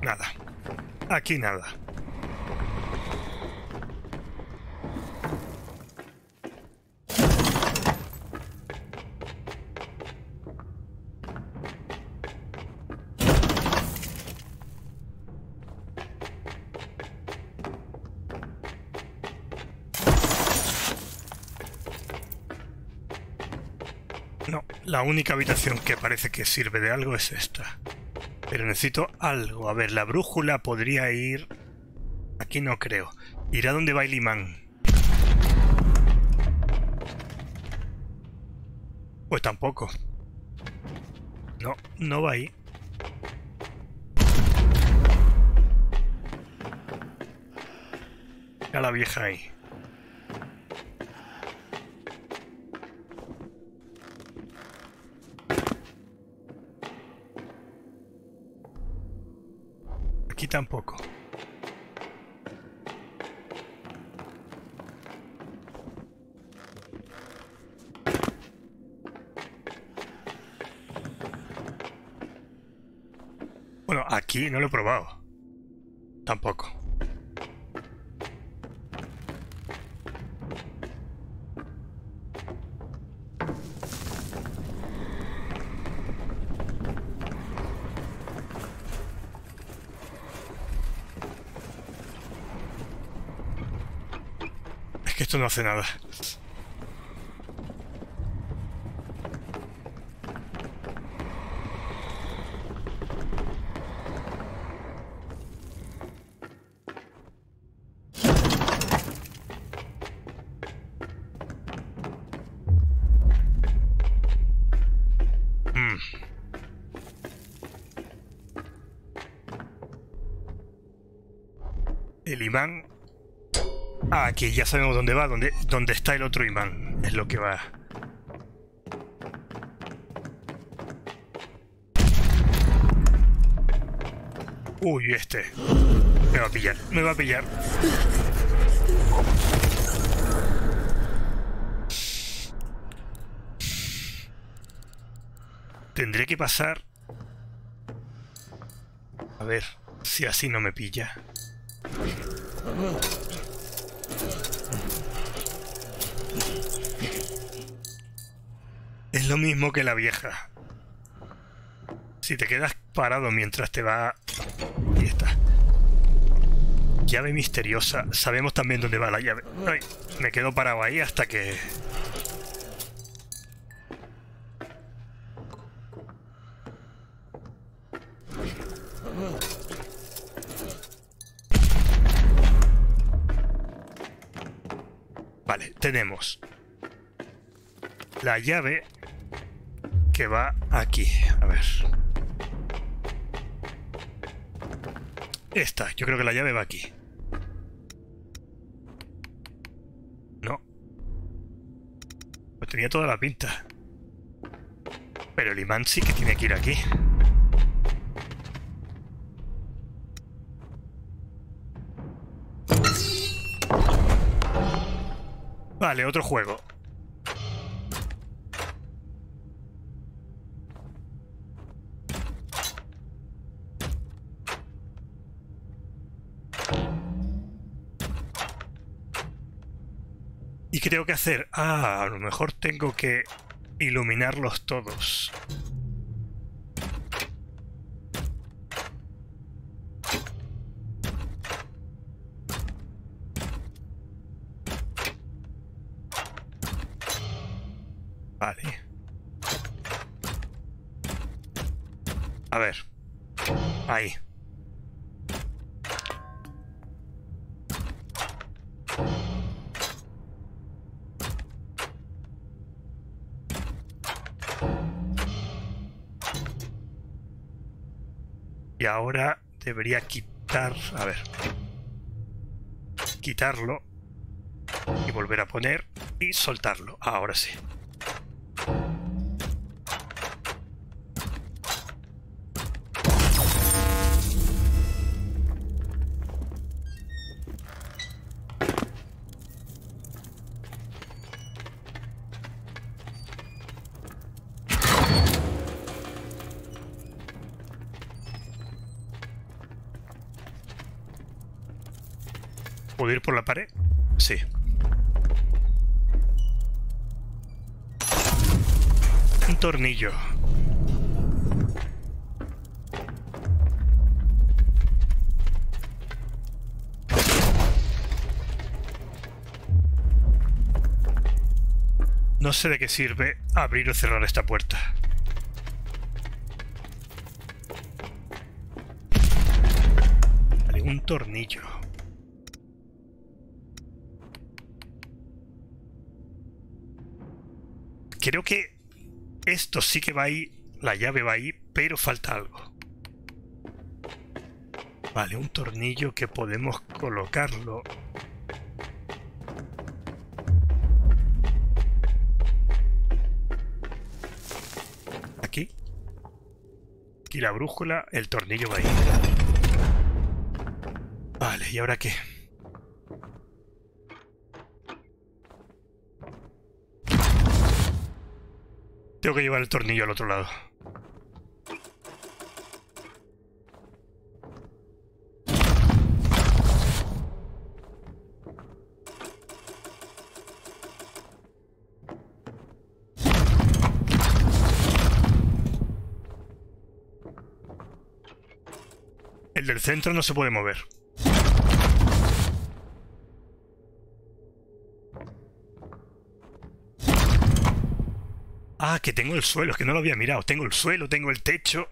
Nada. Aquí nada. La única habitación que parece que sirve de algo es esta. Pero necesito algo. A ver, la brújula podría ir... Aquí no creo. Irá donde va el imán. Pues tampoco. No, no va ahí. A la vieja ahí. Tampoco. Bueno, aquí no lo he probado. Tampoco. Es que esto no hace nada. Mm. El imán... Ah, aquí ya sabemos dónde va, dónde, dónde está el otro imán. Es lo que va. Uy, este. Me va a pillar, me va a pillar. Tendré que pasar... A ver si así no me pilla. Lo mismo que la vieja. Si te quedas parado mientras te va... Ahí está. Llave misteriosa. Sabemos también dónde va la llave. Ay, me quedo parado ahí hasta que... Vale, tenemos la llave que va aquí. A ver. Esta, yo creo que la llave va aquí. No. Pues tenía toda la pinta. Pero el imán sí que tiene que ir aquí. Vale, otro juego. Qué tengo que hacer? Ah, a lo mejor tengo que iluminarlos todos. Ahora debería quitar... A ver. Quitarlo. Y volver a poner. Y soltarlo. Ahora sí. Ir por la pared? Sí. Un tornillo. No sé de qué sirve abrir o cerrar esta puerta. Un tornillo. Creo que esto sí que va ahí, la llave va ahí, pero falta algo. Vale, un tornillo que podemos colocarlo Y la brújula, el tornillo va ahí. Vale, ¿y ahora qué? Tengo que llevar el tornillo al otro lado. El centro no se puede mover. Ah, que tengo el suelo, es que no lo había mirado. Tengo el suelo, tengo el techo.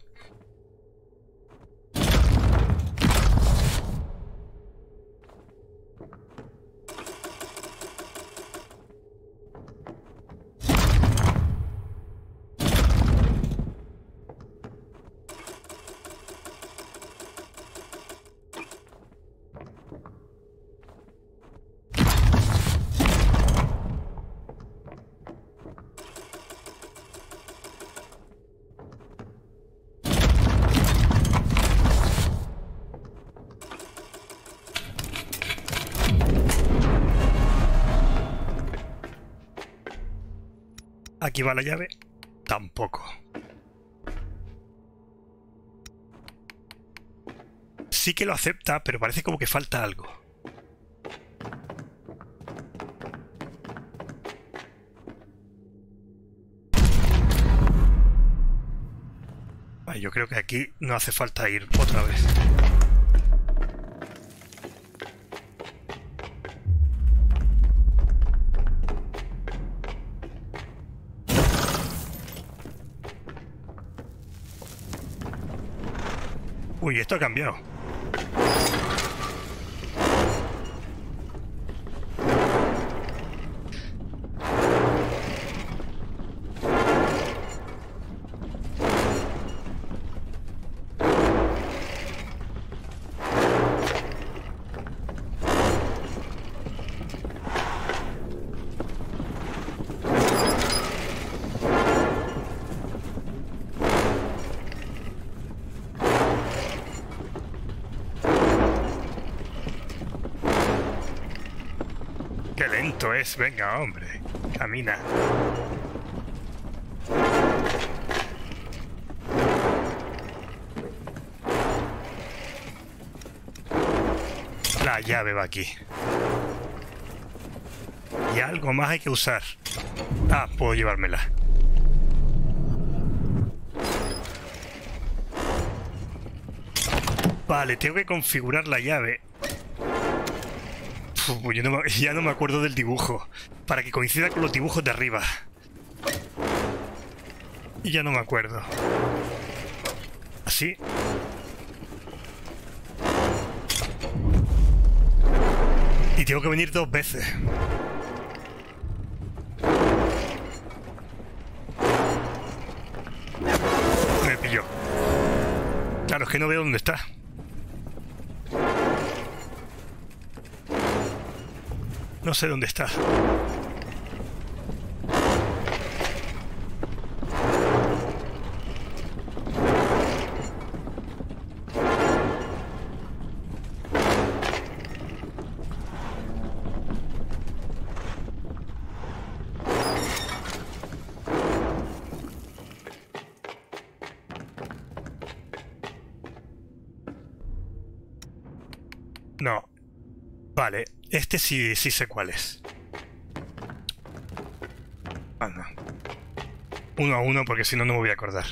Aquí la llave. Tampoco. Sí que lo acepta, pero parece como que falta algo. yo creo que aquí no hace falta ir otra vez. Uy, esto ha cambiado. Es, venga, hombre. Camina. La llave va aquí. Y algo más hay que usar. Ah, puedo llevármela. Vale, tengo que configurar la llave pues ya no me acuerdo del dibujo. Para que coincida con los dibujos de arriba. Y ya no me acuerdo. Así. Y tengo que venir dos veces. Me pilló. Claro, es que no veo dónde está. No sé dónde está. Sí, sí sé cuál es. Uno a uno porque si no, no me voy a acordar.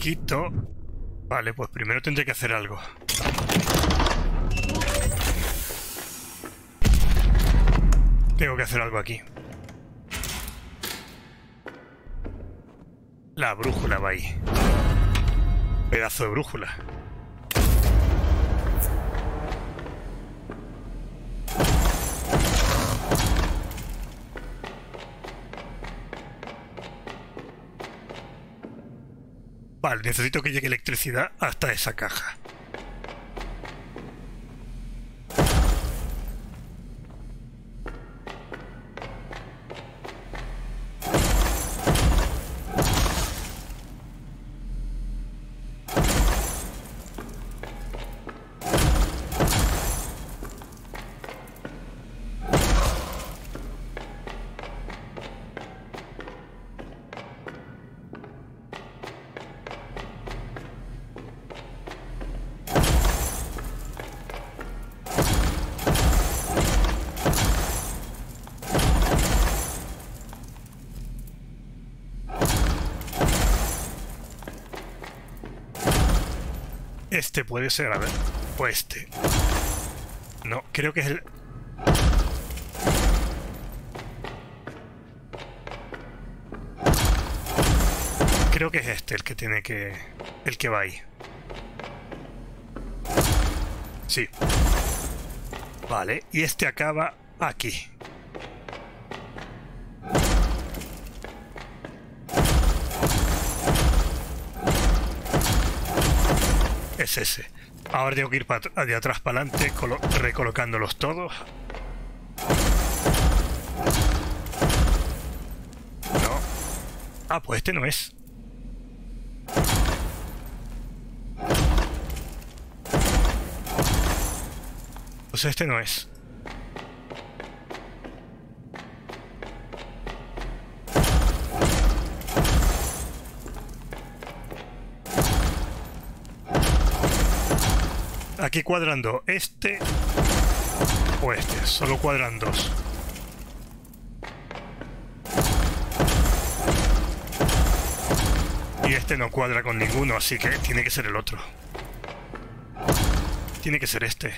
Quito... Vale, pues primero tendré que hacer algo. Tengo que hacer algo aquí. La brújula va ahí. Pedazo de brújula. Necesito que llegue electricidad hasta esa caja. Este puede ser, a ver. O este. No, creo que es el... Creo que es este el que tiene que... El que va ahí. Sí. Vale, y este acaba aquí. Es ese. Ahora tengo que ir de atrás para adelante, recolocándolos todos. No. Ah, pues este no es. Pues este no es. Aquí cuadrando este o este. Solo cuadran dos. Y este no cuadra con ninguno, así que tiene que ser el otro. Tiene que ser este.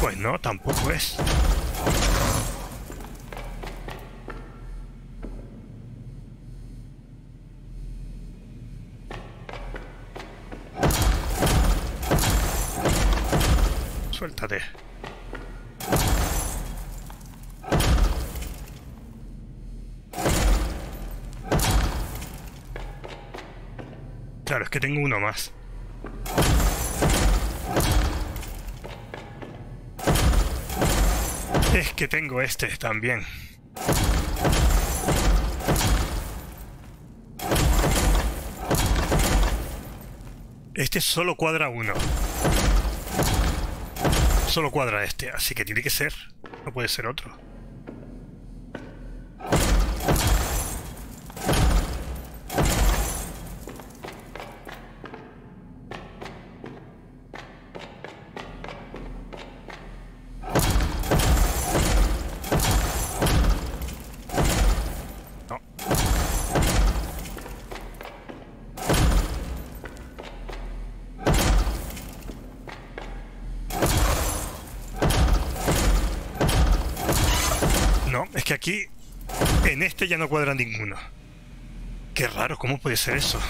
Pues no, tampoco es. Es que tengo uno más. Es que tengo este también. Este solo cuadra uno. Solo cuadra este, así que tiene que ser. No puede ser otro. ya no cuadra ninguno. Qué raro, ¿cómo puede ser eso?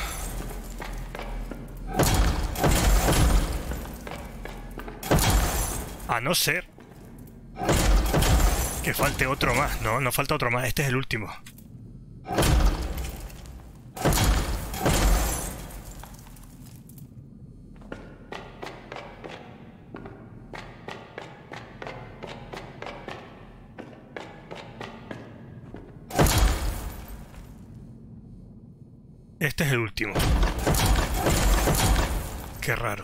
A no ser que falte otro más. No, no falta otro más. Este es el último. Este es el último. Qué raro.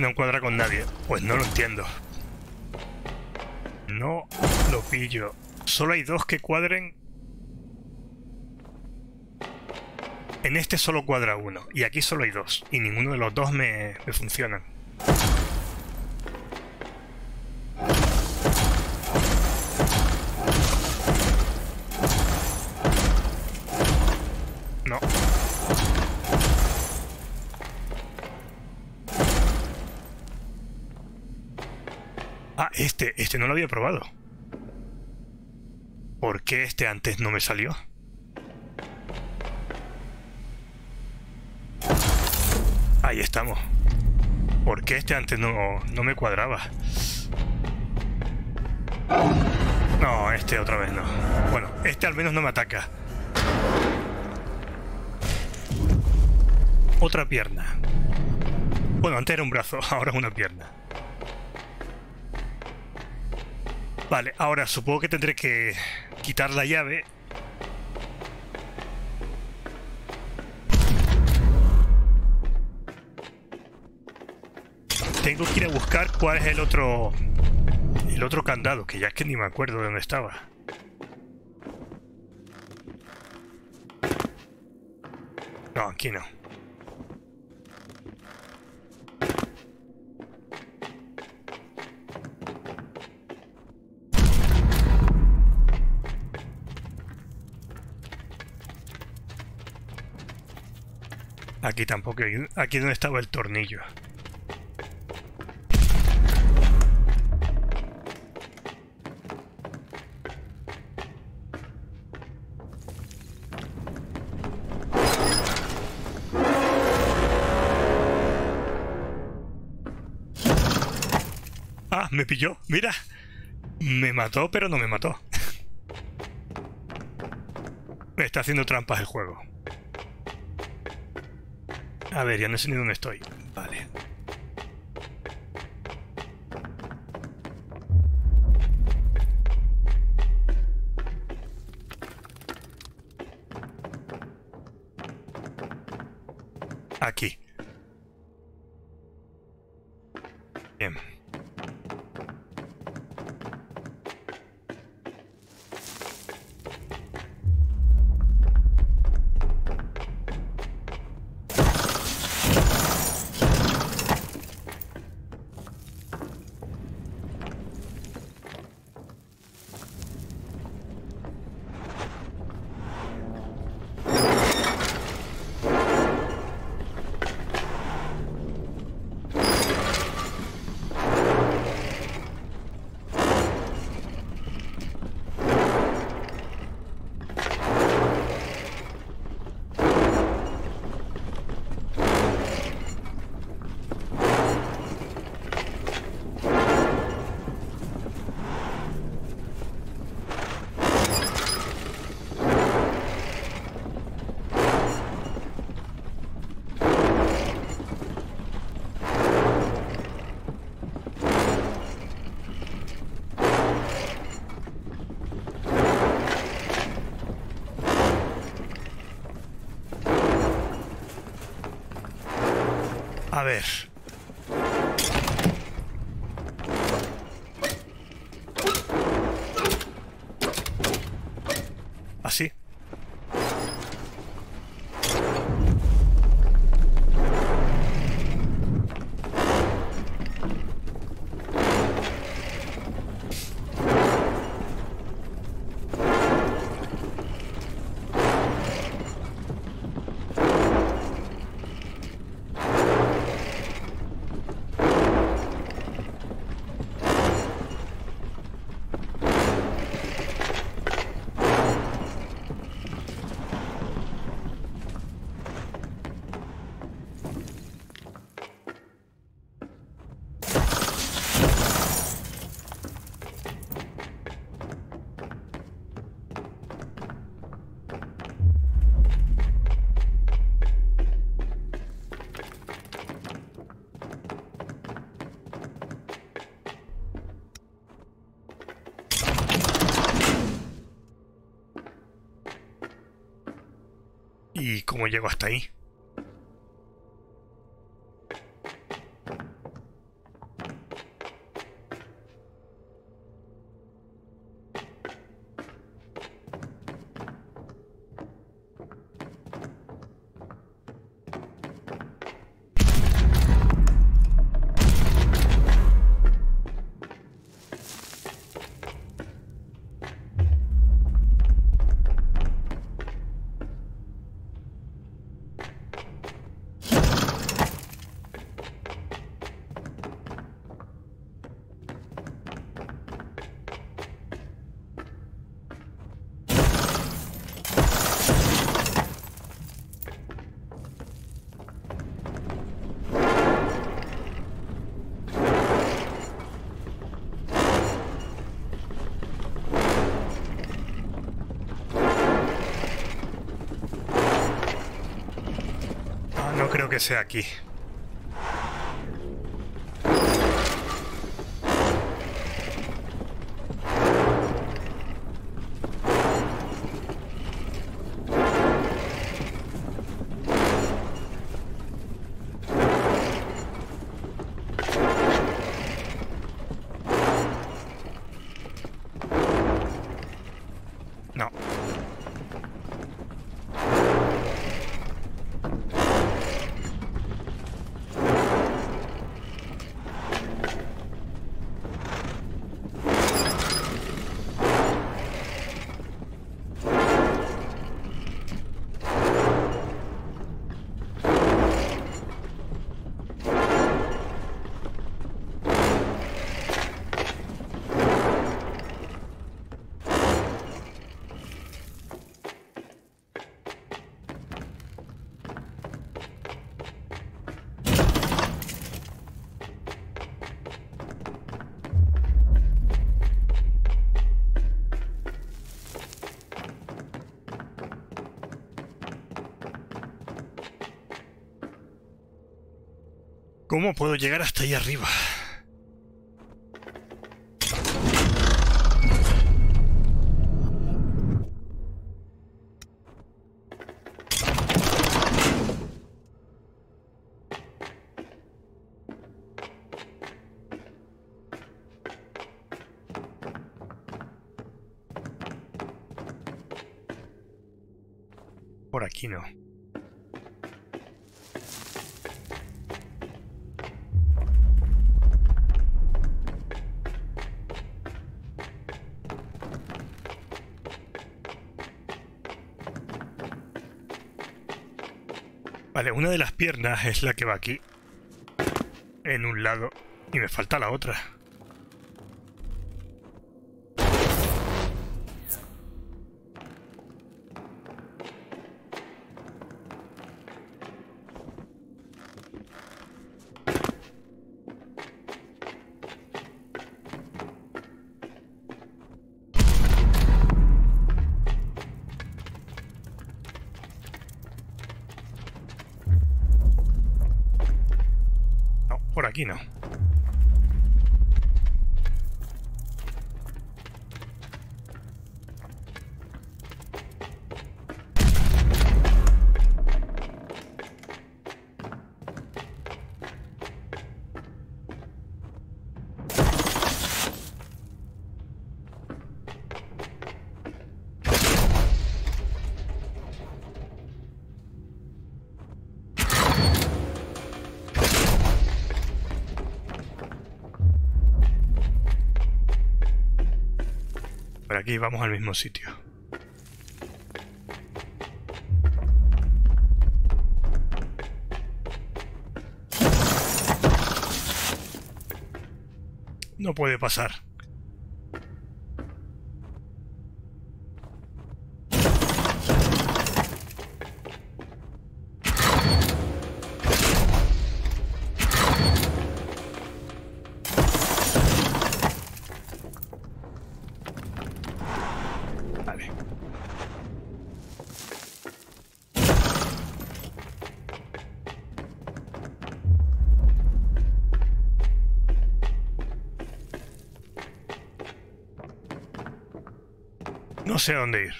No encuadra con nadie. Pues no lo entiendo. No lo pillo. Solo hay dos que cuadren. En este solo cuadra uno. Y aquí solo hay dos. Y ninguno de los dos me, me funcionan. No lo había probado. ¿Por qué este antes no me salió? Ahí estamos. ¿Por qué este antes no, no me cuadraba? No, este otra vez no. Bueno, este al menos no me ataca. Otra pierna. Bueno, antes era un brazo, ahora una pierna. Vale, ahora supongo que tendré que quitar la llave. Tengo que ir a buscar cuál es el otro... El otro candado, que ya es que ni me acuerdo de dónde estaba. No, aquí no. Aquí tampoco hay... Aquí donde estaba el tornillo. Ah, me pilló. Mira. Me mató, pero no me mató. Está haciendo trampas el juego. A ver, ya no sé ni dónde estoy. A ver. Cómo llego hasta ahí? Que sea aquí. ¿Cómo puedo llegar hasta ahí arriba? Por aquí no. Una de las piernas es la que va aquí. En un lado. Y me falta la otra. Aquí vamos al mismo sitio. No puede pasar. sé dónde ir.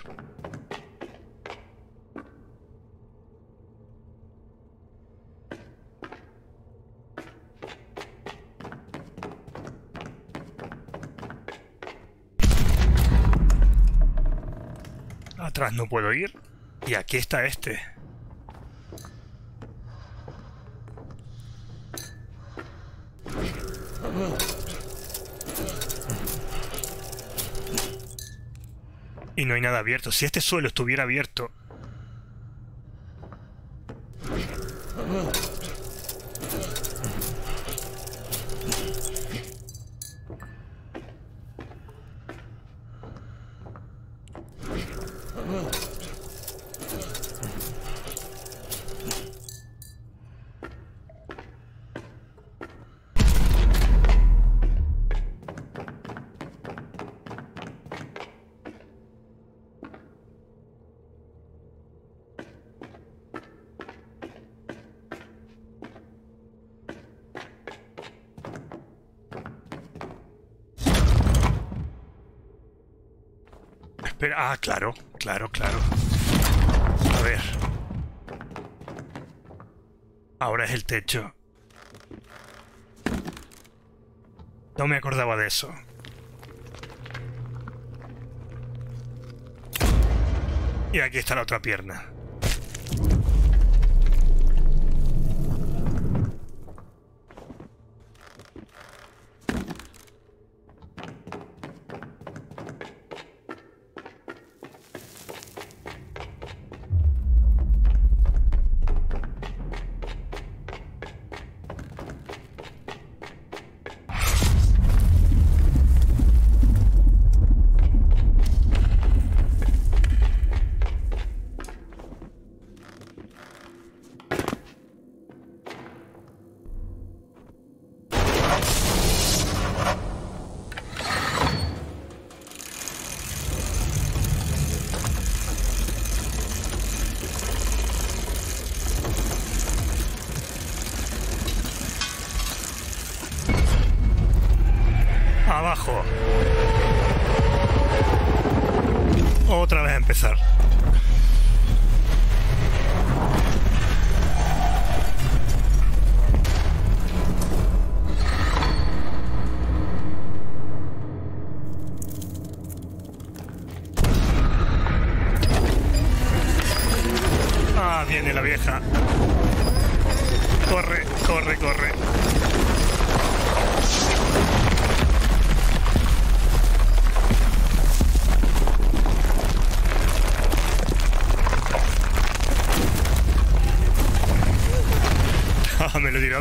Atrás no puedo ir. Y aquí está este. Y no hay nada abierto. Si este suelo estuviera abierto... ah, claro, claro, claro. A ver. Ahora es el techo. No me acordaba de eso. Y aquí está la otra pierna.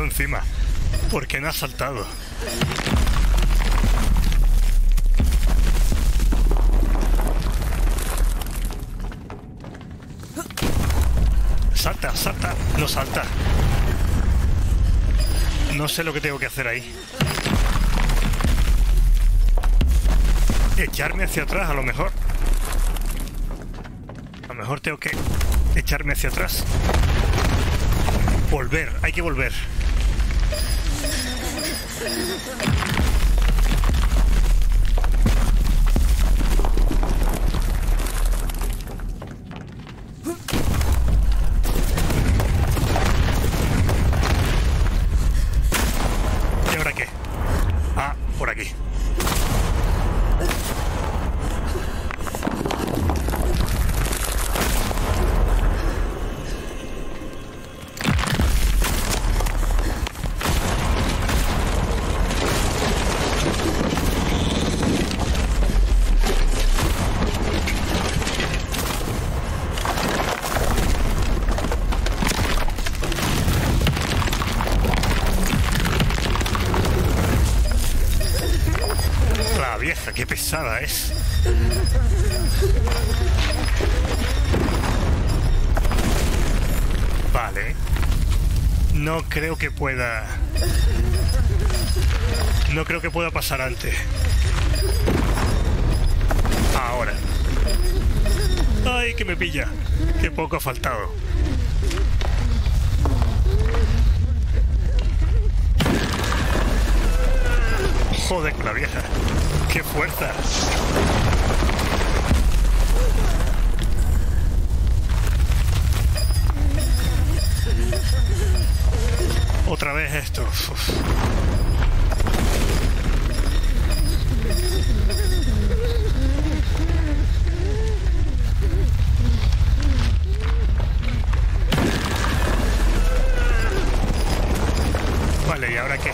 Encima. ¿Por qué no ha saltado? Salta, salta. No salta. No sé lo que tengo que hacer ahí. Echarme hacia atrás, a lo mejor. A lo mejor tengo que echarme hacia atrás. Volver, hay que volver. Thank you. Que pueda... No creo que pueda pasar antes. Ahora. ¡Ay, que me pilla! ¡Qué poco ha faltado! Joder con la vieja. ¡Qué fuerza! esto? Vale, ¿y ahora qué?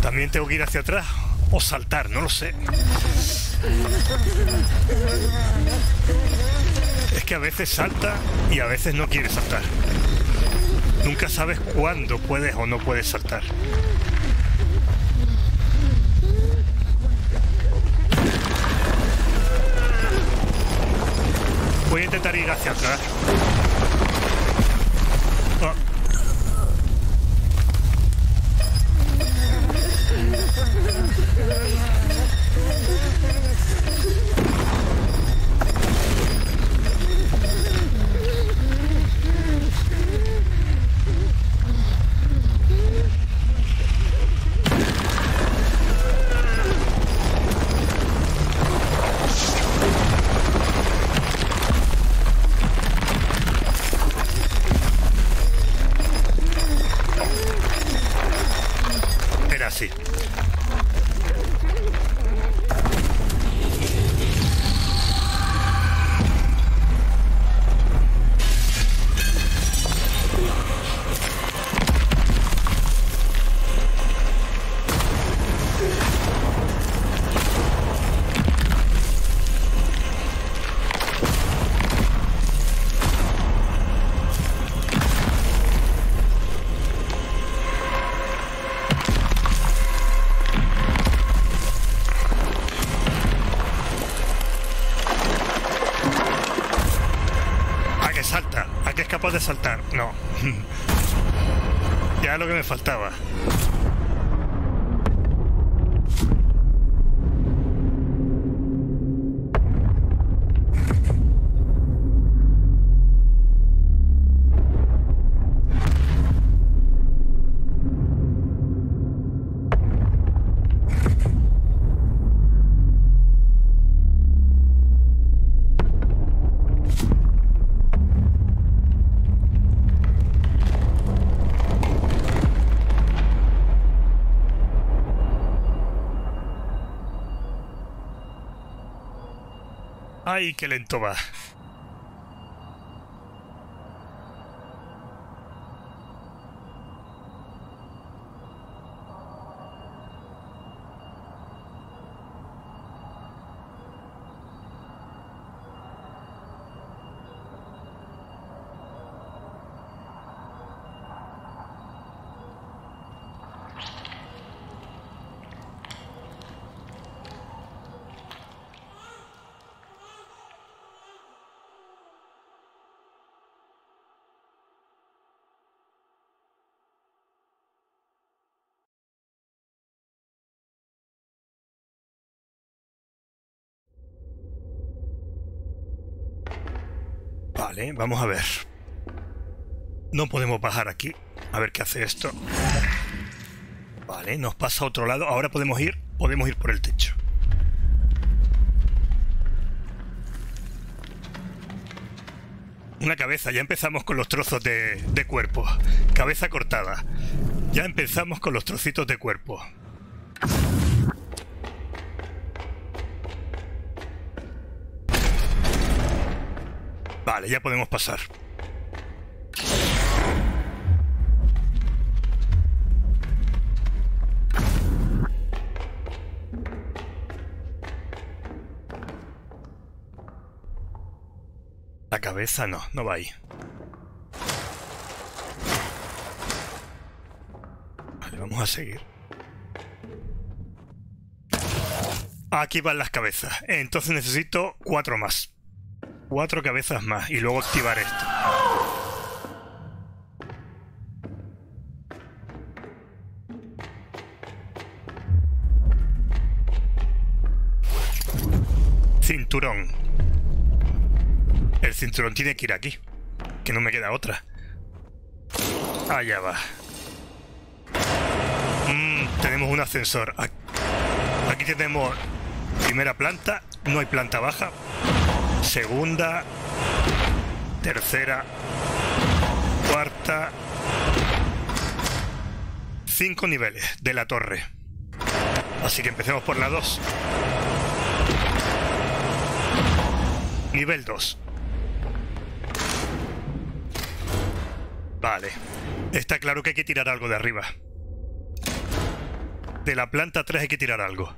También tengo que ir hacia atrás o saltar, no lo sé. Es que a veces salta y a veces no quiere saltar. Nunca sabes cuándo puedes o no puedes saltar. Voy a intentar ir hacia atrás. Saltar? ¡Ay, qué lento va! Vamos a ver. No podemos bajar aquí. A ver qué hace esto. Vale, nos pasa a otro lado. Ahora podemos ir, podemos ir por el techo. Una cabeza, ya empezamos con los trozos de, de cuerpo. Cabeza cortada. Ya empezamos con los trocitos de cuerpo. Vale, ya podemos pasar. La cabeza no, no va ahí. Vale, vamos a seguir. Aquí van las cabezas. Entonces necesito cuatro más. Cuatro cabezas más y luego activar esto. Cinturón. El cinturón tiene que ir aquí. Que no me queda otra. Allá va. Mm, tenemos un ascensor. Aquí tenemos primera planta. No hay planta baja segunda, tercera, cuarta, cinco niveles de la torre. Así que empecemos por la 2. Nivel 2. Vale. Está claro que hay que tirar algo de arriba. de la planta 3 hay que tirar algo.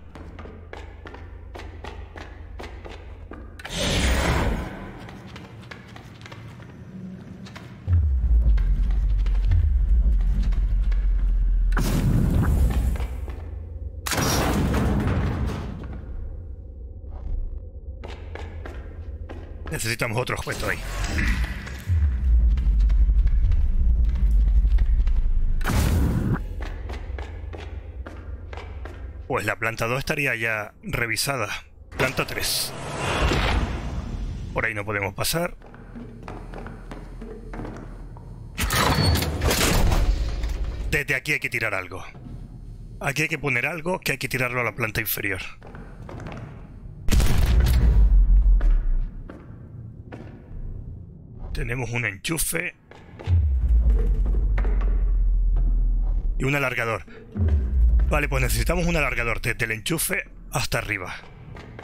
Necesitamos otro objeto ahí. Pues la planta 2 estaría ya revisada. Planta 3. Por ahí no podemos pasar. Desde aquí hay que tirar algo. Aquí hay que poner algo que hay que tirarlo a la planta inferior. Tenemos un enchufe. Y un alargador. Vale, pues necesitamos un alargador desde el enchufe hasta arriba.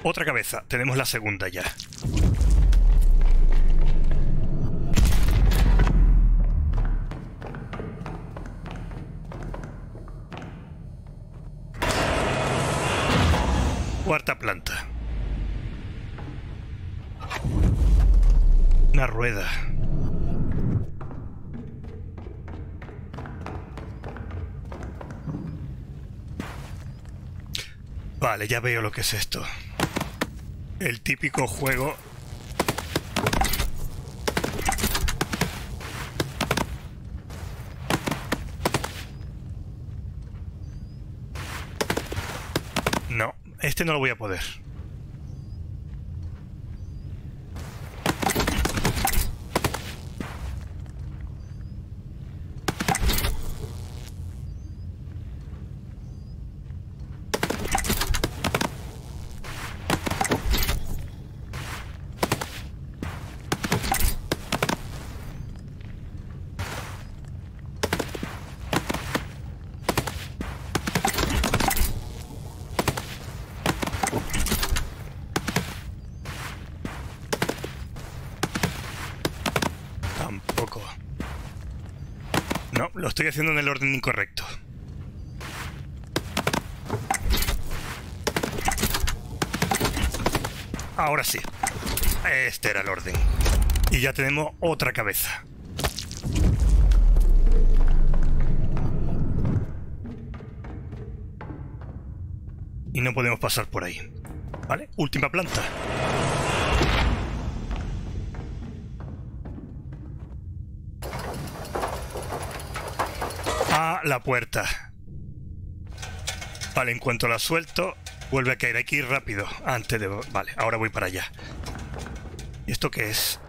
Otra cabeza. Tenemos la segunda ya. Cuarta planta. Una rueda. Vale, ya veo lo que es esto. El típico juego... No, este no lo voy a poder. Tampoco. No, lo estoy haciendo en el orden incorrecto. Ahora sí. Este era el orden. Y ya tenemos otra cabeza. Y no podemos pasar por ahí. ¿Vale? Última planta. La puerta. Vale, en cuanto la suelto, vuelve a caer. Ir rápido. Antes de... Vale, ahora voy para allá. ¿Y esto qué es?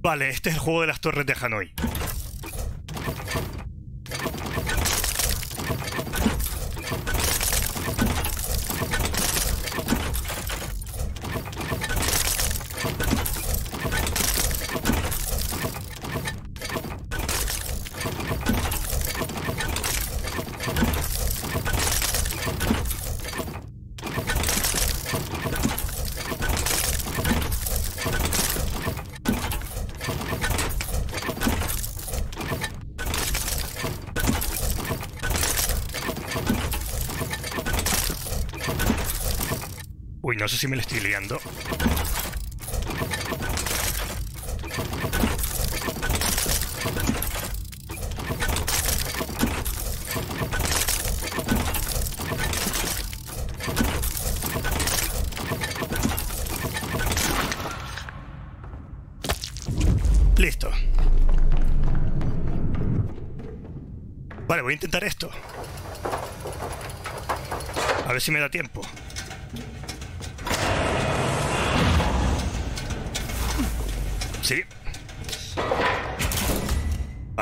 Vale, este es el juego de las torres de Hanoi. Sé si me lo estoy liando. Listo. Vale, voy a intentar esto. A ver si me da tiempo.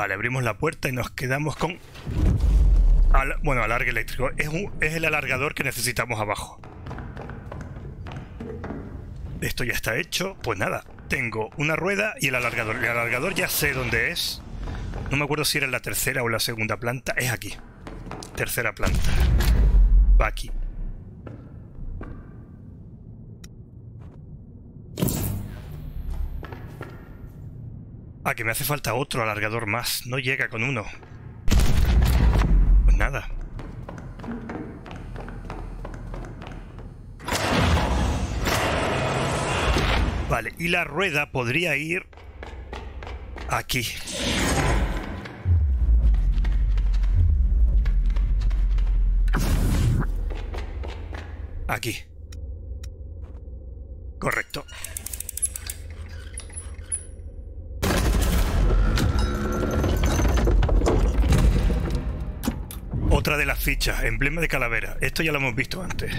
Vale, abrimos la puerta y nos quedamos con... Al... Bueno, alargue eléctrico. Es, es el alargador que necesitamos abajo. Esto ya está hecho. Pues nada, tengo una rueda y el alargador. El alargador ya sé dónde es. No me acuerdo si era en la tercera o la segunda planta. Es aquí. Tercera planta. Va aquí. Ah, que me hace falta otro alargador más. No llega con uno. Pues nada. Vale, y la rueda podría ir aquí. Aquí. Correcto. Otra de las fichas, emblema de calavera. Esto ya lo hemos visto antes.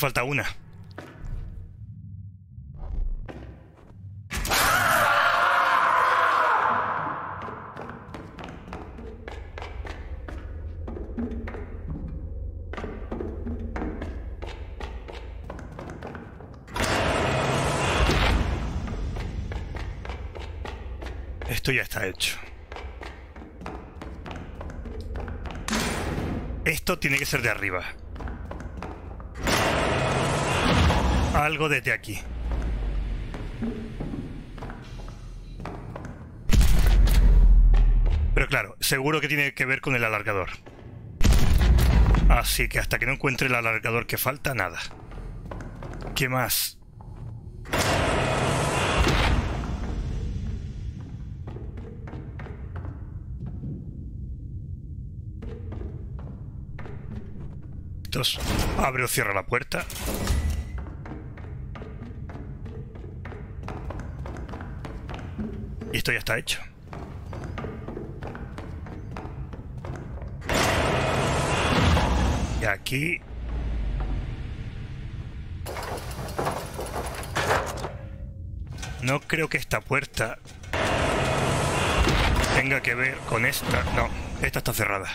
Falta una. Esto ya está hecho. Esto tiene que ser de arriba. Algo desde aquí. Pero claro, seguro que tiene que ver con el alargador. Así que hasta que no encuentre el alargador que falta, nada. ¿Qué más? Abre o cierra la puerta. Esto ya está hecho. Y aquí... No creo que esta puerta tenga que ver con esta. No, esta está cerrada.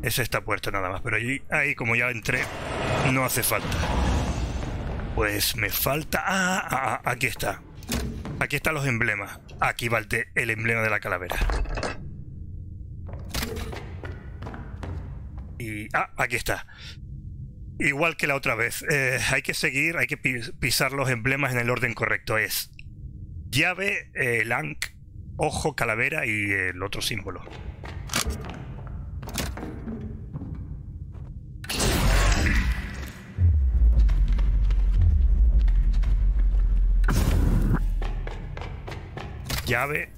Es esta puerta nada más, pero ahí, ahí como ya entré, no hace falta. Pues me falta... Ah, ah, ah, aquí está. Aquí están los emblemas. Aquí va el, emblema de la calavera. Y... Ah, aquí está. Igual que la otra vez. Eh, hay que seguir, hay que pisar los emblemas en el orden correcto. Es llave, eh, ojo, calavera y el otro símbolo. Llave.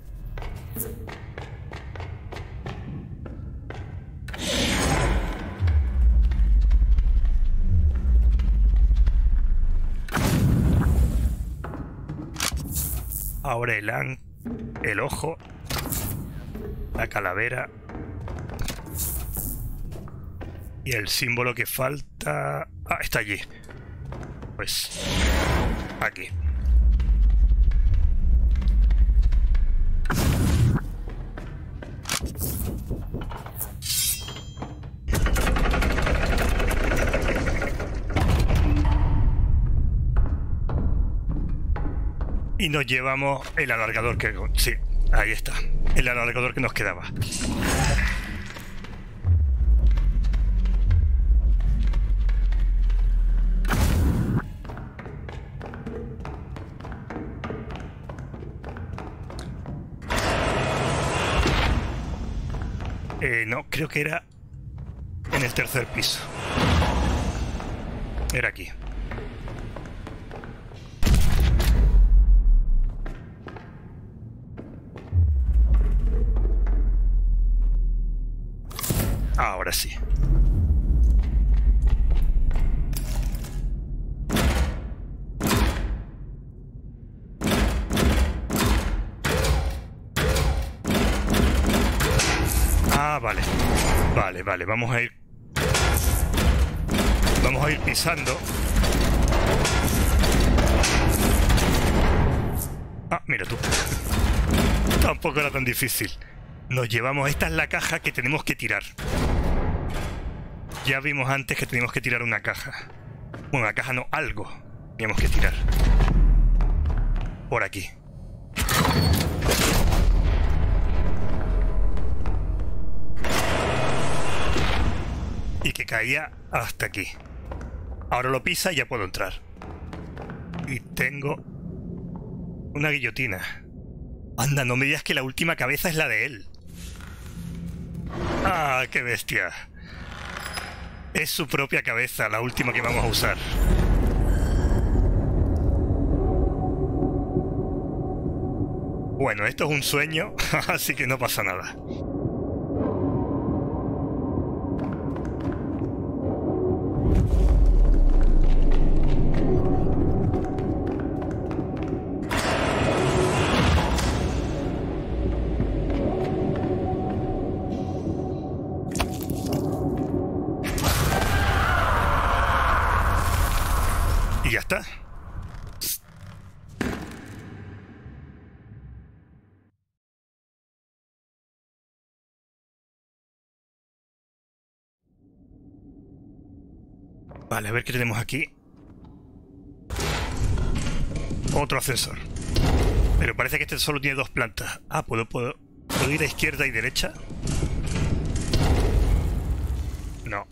Ahora el, el ojo, la calavera y el símbolo que falta... Ah, está allí. Pues aquí. Y nos llevamos el alargador que... Sí, ahí está. El alargador que nos quedaba. Eh, no, creo que era en el tercer piso. Era aquí. Ahora sí. Ah, vale. Vale, vale. Vamos a ir... Vamos a ir pisando. Ah, mira tú. Tampoco era tan difícil. Nos llevamos... Esta es la caja que tenemos que tirar. Ya vimos antes que teníamos que tirar una caja. Bueno, una caja no, algo. Tenemos que tirar. Por aquí. Y que caía hasta aquí. Ahora lo pisa y ya puedo entrar. Y tengo una guillotina. Anda, no me digas que la última cabeza es la de él. Ah, qué bestia. Es su propia cabeza, la última que vamos a usar. Bueno, esto es un sueño, así que no pasa nada. Vale, a ver qué tenemos aquí. Otro ascensor. Pero parece que este solo tiene dos plantas. Ah, ¿puedo, puedo, ¿puedo ir a izquierda y derecha? No.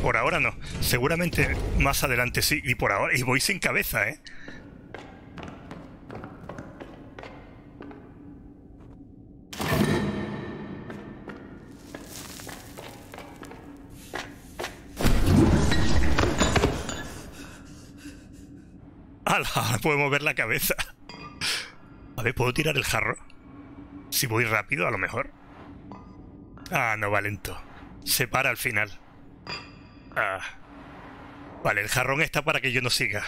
Por ahora no. Seguramente más adelante sí. Y por ahora. Y voy sin cabeza, ¿eh? ¡Hala! Puedo mover la cabeza. A ver, ¿puedo tirar el jarro? Si voy rápido, a lo mejor. Ah, no va lento. Se para al final. Ah. Vale, el jarrón está para que yo no siga.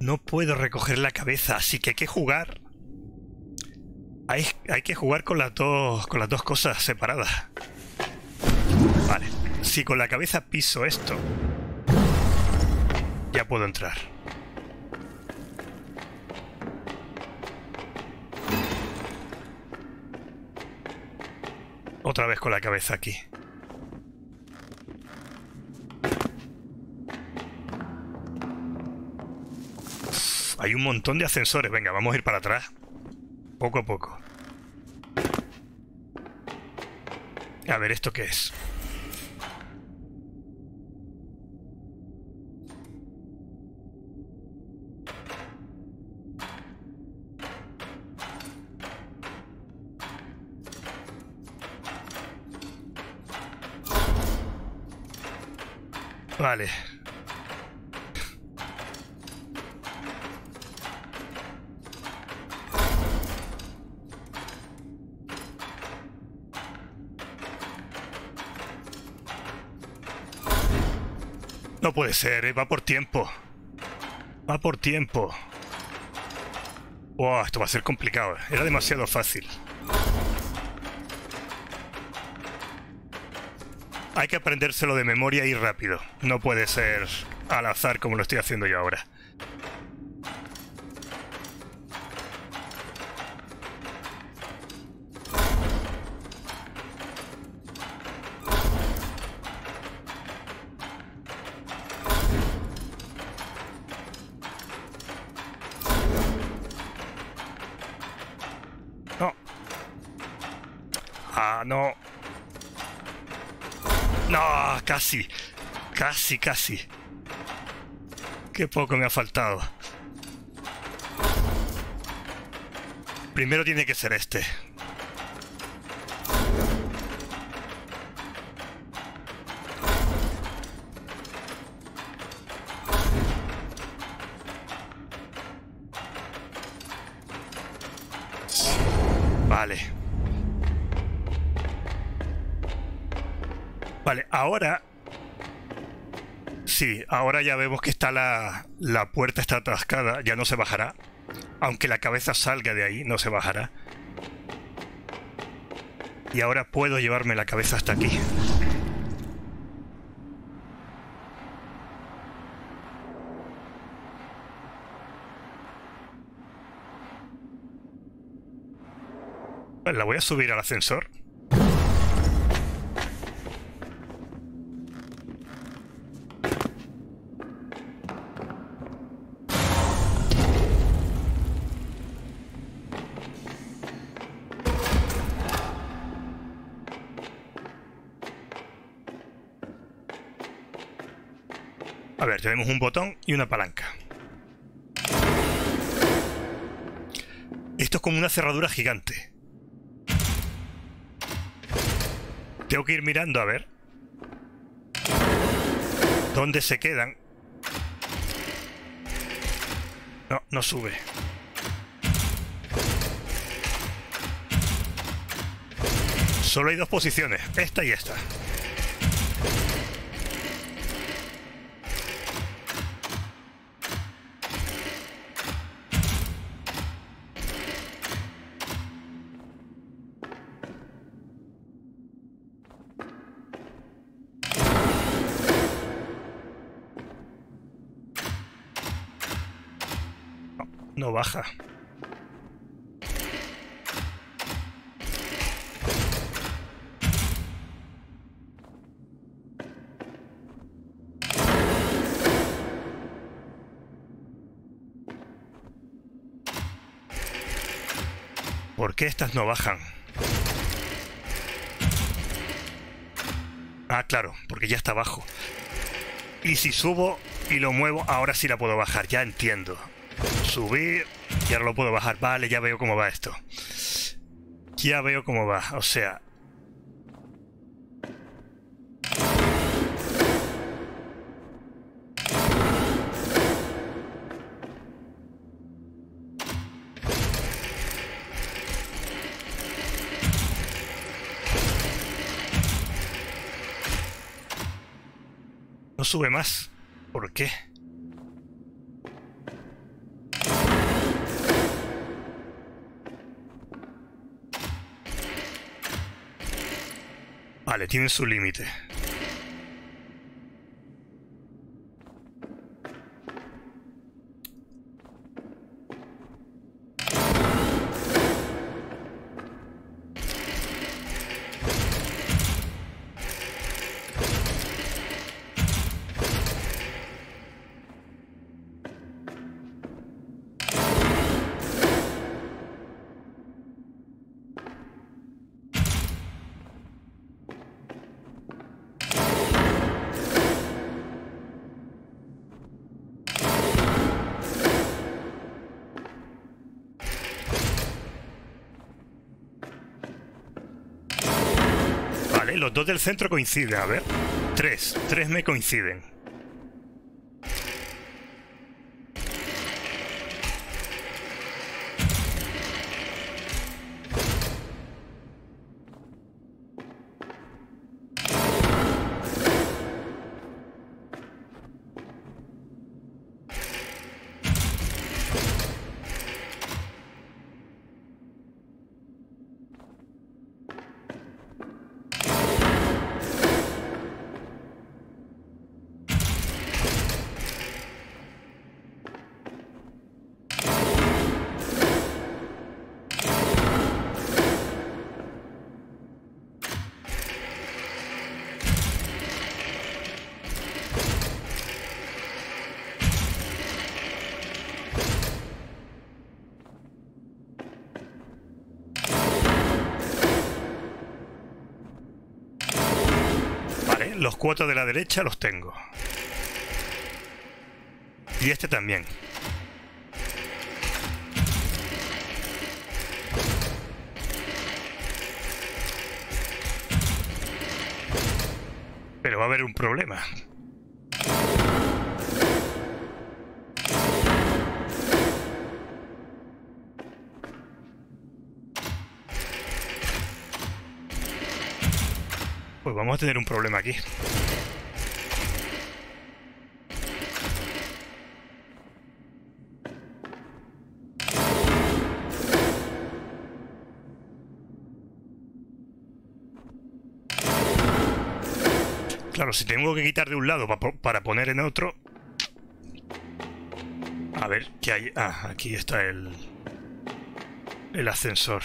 No puedo recoger la cabeza, así que hay que jugar. Hay, que jugar con las dos. con las dos cosas separadas. Vale. Si con la cabeza piso esto. Ya puedo entrar. Otra vez con la cabeza aquí. Hay un montón de ascensores. Venga, vamos a ir para atrás. Poco a poco. A ver, ¿esto qué es? Vale. Eh, va por tiempo. Va por tiempo. Wow, esto va a ser complicado. Era demasiado fácil. Hay que aprendérselo de memoria y rápido. No puede ser al azar como lo estoy haciendo yo ahora. Casi. Casi, casi. Qué poco me ha faltado. Primero tiene que ser este. Vale. Vale, ahora... Sí, ahora ya vemos que está la, la puerta está atascada, ya no se bajará. Aunque la cabeza salga de ahí, no se bajará. Y ahora puedo llevarme la cabeza hasta aquí. La voy a subir al ascensor. A ver, tenemos un botón y una palanca. Esto es como una cerradura gigante. Tengo que ir mirando a ver dónde se quedan. No, no sube. Solo hay dos posiciones, esta y esta. Baja. ¿Por qué estas no bajan? Ah, claro, porque ya está abajo. Y si subo y lo muevo, ahora sí la puedo bajar, ya entiendo subir y ahora lo puedo bajar. Vale, ya veo cómo va esto. Ya veo cómo va. O sea... No sube más. ¿Por qué? Vale, tiene su límite. Dos del centro coinciden, a ver. Tres, tres me coinciden. De la derecha los tengo. Y este también. Pero va a haber un problema. Vamos a tener un problema aquí. Claro, si tengo que quitar de un lado para poner en otro... A ver, ¿qué hay? Ah, aquí está el... El ascensor.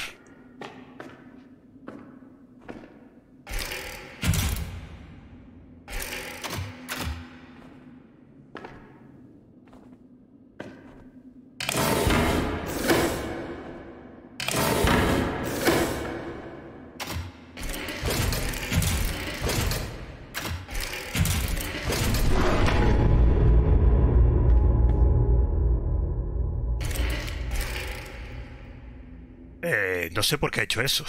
Sé por qué ha hecho eso.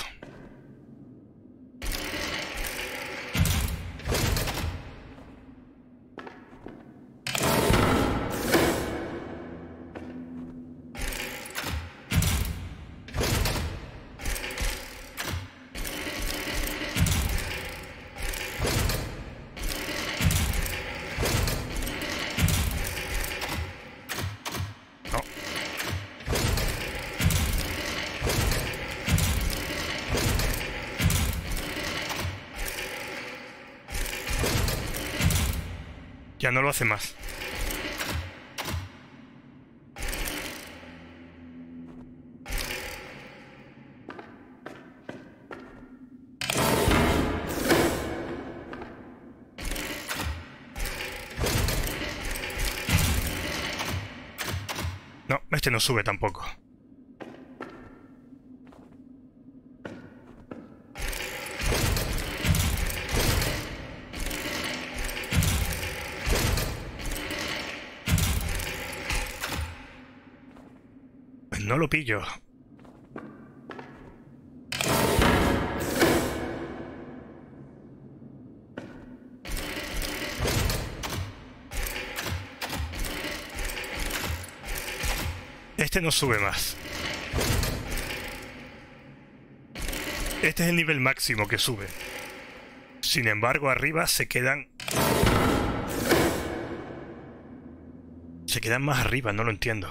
Ya no lo hace más. No, este no sube tampoco. No lo pillo. Este no sube más. Este es el nivel máximo que sube. Sin embargo, arriba se quedan... Se quedan más arriba, no lo entiendo.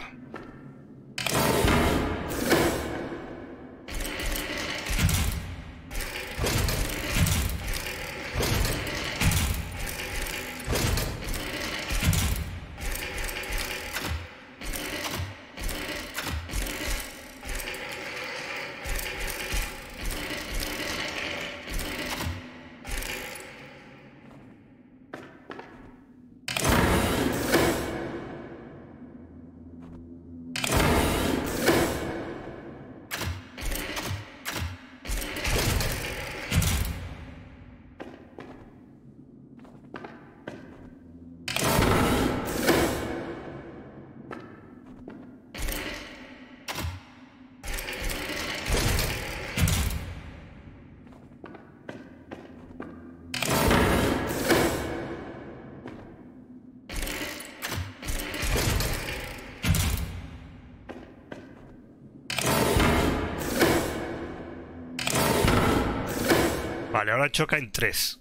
Vale, ahora choca en tres.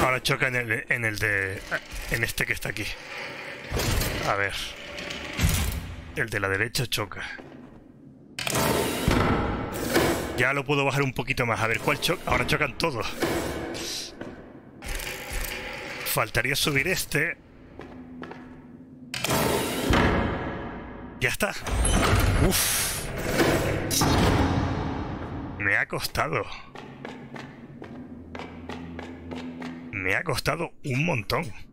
Ahora choca en el, en el de... En este que está aquí. A ver. El de la derecha choca. Ya lo puedo bajar un poquito más. A ver cuál choca. Ahora chocan todos. Faltaría subir este. Ya está. Uf. Me ha costado. Me ha costado un montón.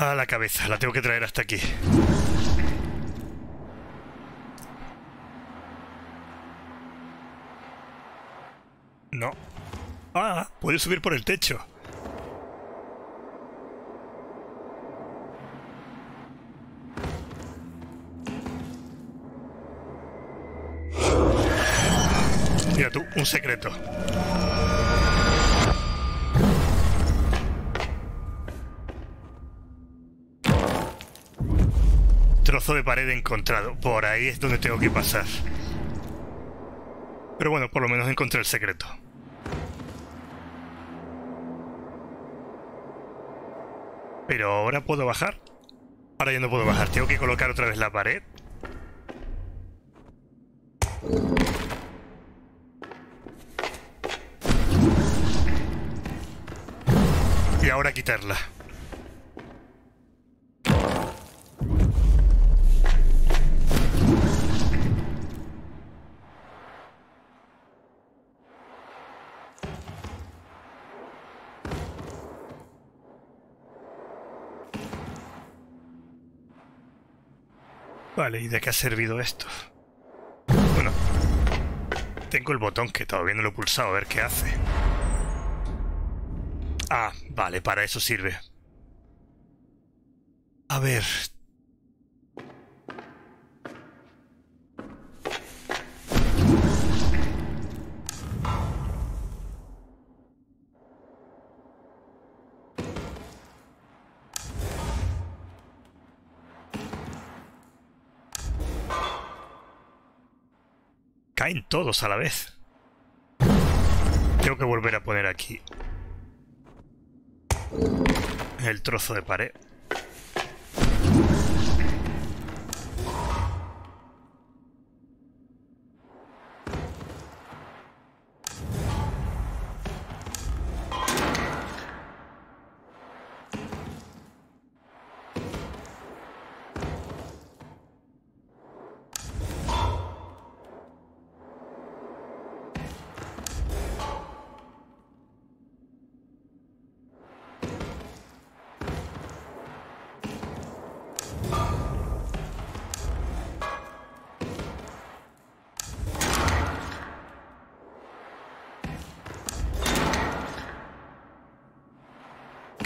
A la cabeza, la tengo que traer hasta aquí. No. Ah, puede subir por el techo. Mira tú, un secreto. De pared encontrado. Por ahí es donde tengo que pasar. Pero bueno, por lo menos encontré el secreto. Pero ahora puedo bajar. Ahora ya no puedo bajar. Tengo que colocar otra vez la pared. Y ahora quitarla. Vale, ¿y de qué ha servido esto? Bueno, tengo el botón que todavía no lo he pulsado, a ver qué hace. Ah, vale, para eso sirve. A ver. Todos a la vez. Tengo que volver a poner aquí el trozo de pared.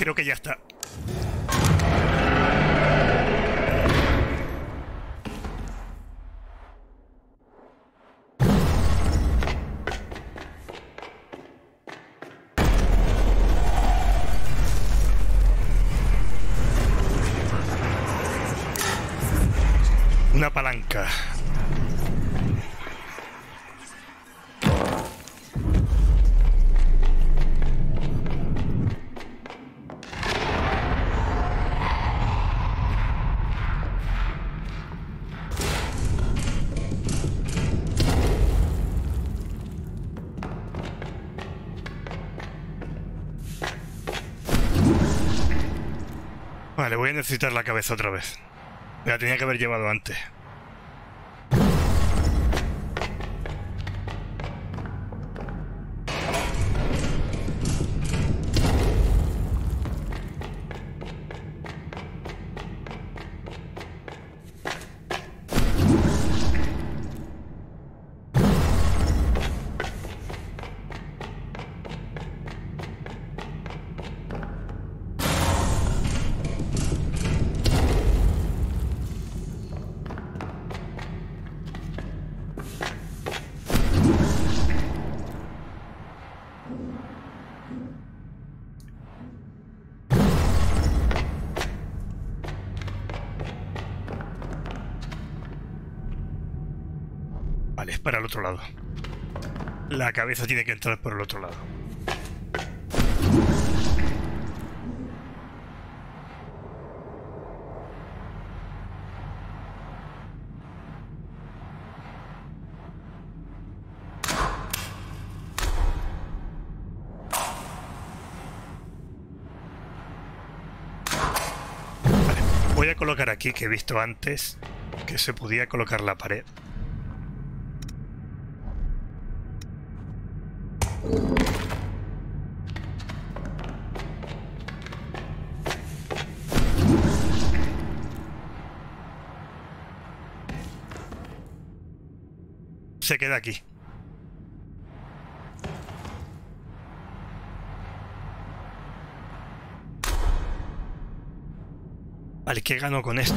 Creo que ya está. Vale, voy a necesitar la cabeza otra vez. Me la tenía que haber llevado antes. Lado. La cabeza tiene que entrar por el otro lado. Voy a colocar aquí que he visto antes que se podía colocar la pared. Se queda aquí. Vale, ¿qué gano con esto?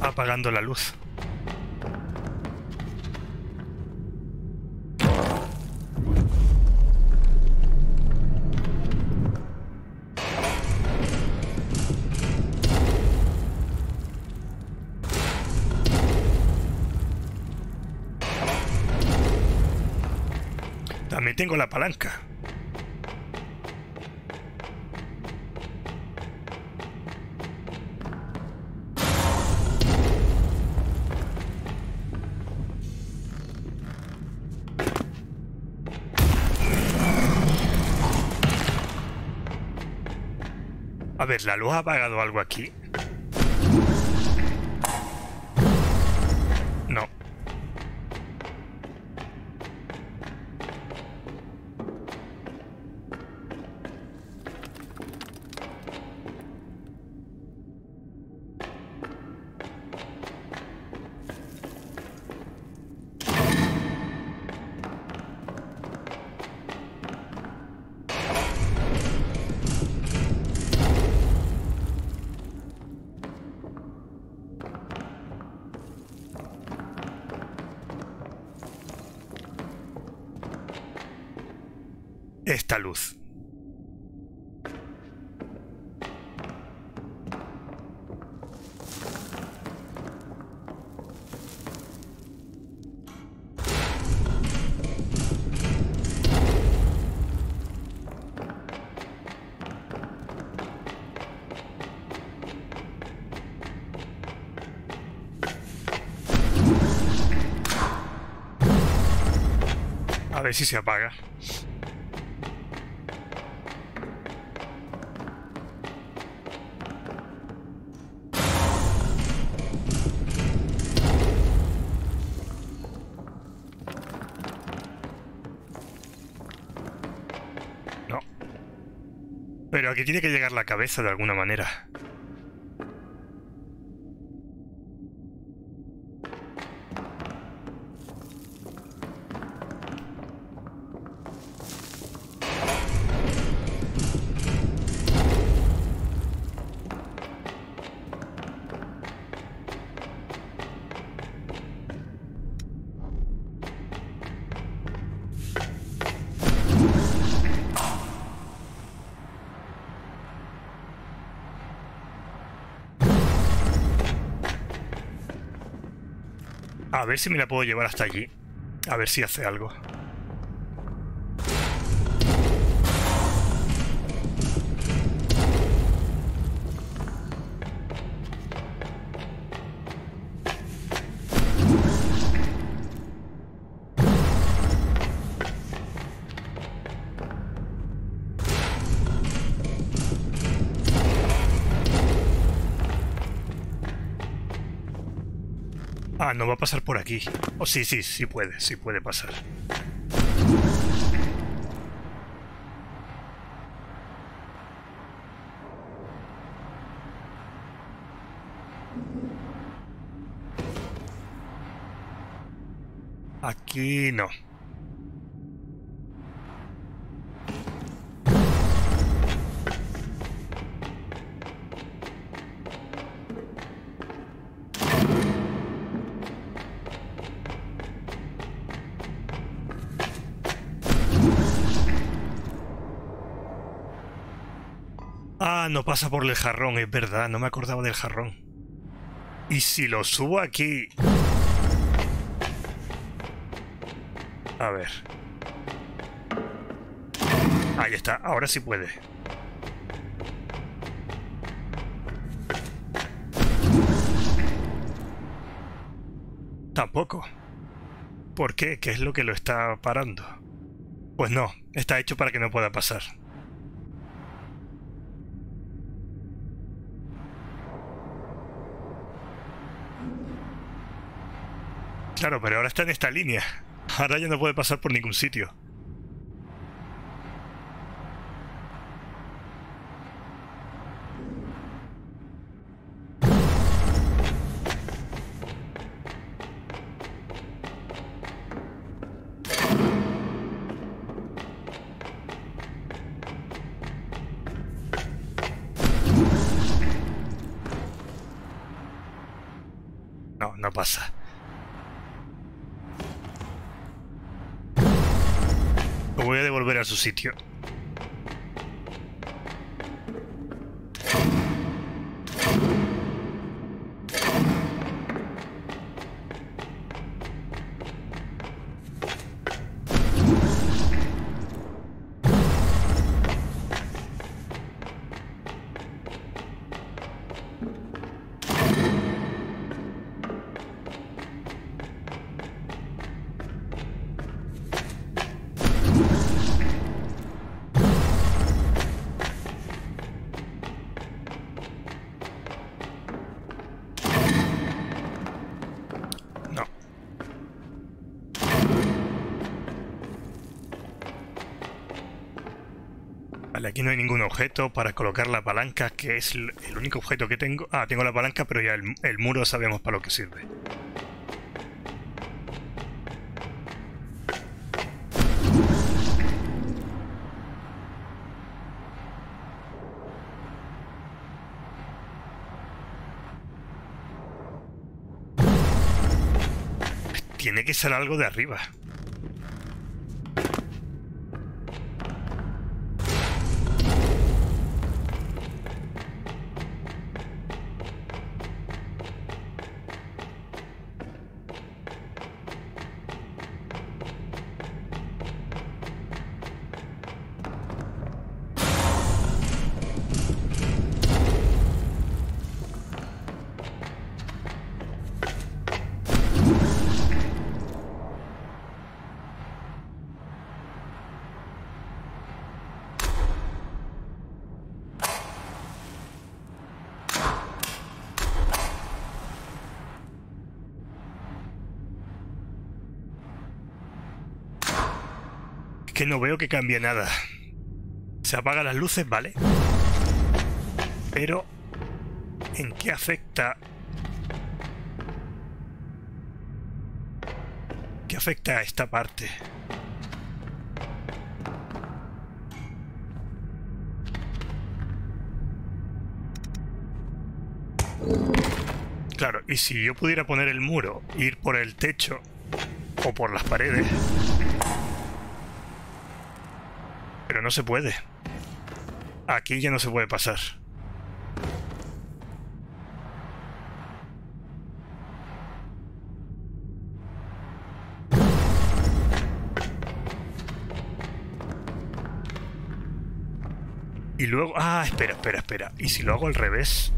Apagando la luz. Tengo la palanca. A ver, ¿la luz ha apagado algo aquí? Esta luz. A ver si se apaga. Pero aquí tiene que llegar la cabeza de alguna manera. A ver si me la puedo llevar hasta allí. A ver si hace algo. No va a pasar por aquí. Oh, sí, sí, sí puede, sí puede pasar. Aquí no. No pasa por el jarrón, es verdad, no me acordaba del jarrón. ¿Y si lo subo aquí? A ver. Ahí está, ahora sí puede. Tampoco. ¿Por qué? ¿Qué es lo que lo está parando? Pues no, está hecho para que no pueda pasar. Claro, pero ahora está en esta línea. Ahora ya no puede pasar por ningún sitio. Devolver a aquí no hay ningún objeto para colocar la palanca, que es el único objeto que tengo. Ah, tengo la palanca, pero ya el, el muro sabemos para lo que sirve. Tiene que ser algo de arriba. No veo que cambie nada. Se apagan las luces, vale. Pero, ¿en qué afecta? ¿Qué afecta a esta parte? Claro, y si yo pudiera poner el muro, ir por el techo o por las paredes... No se puede. Aquí ya no se puede pasar. Y luego... Ah, espera, espera, espera. ¿Y si lo hago al revés?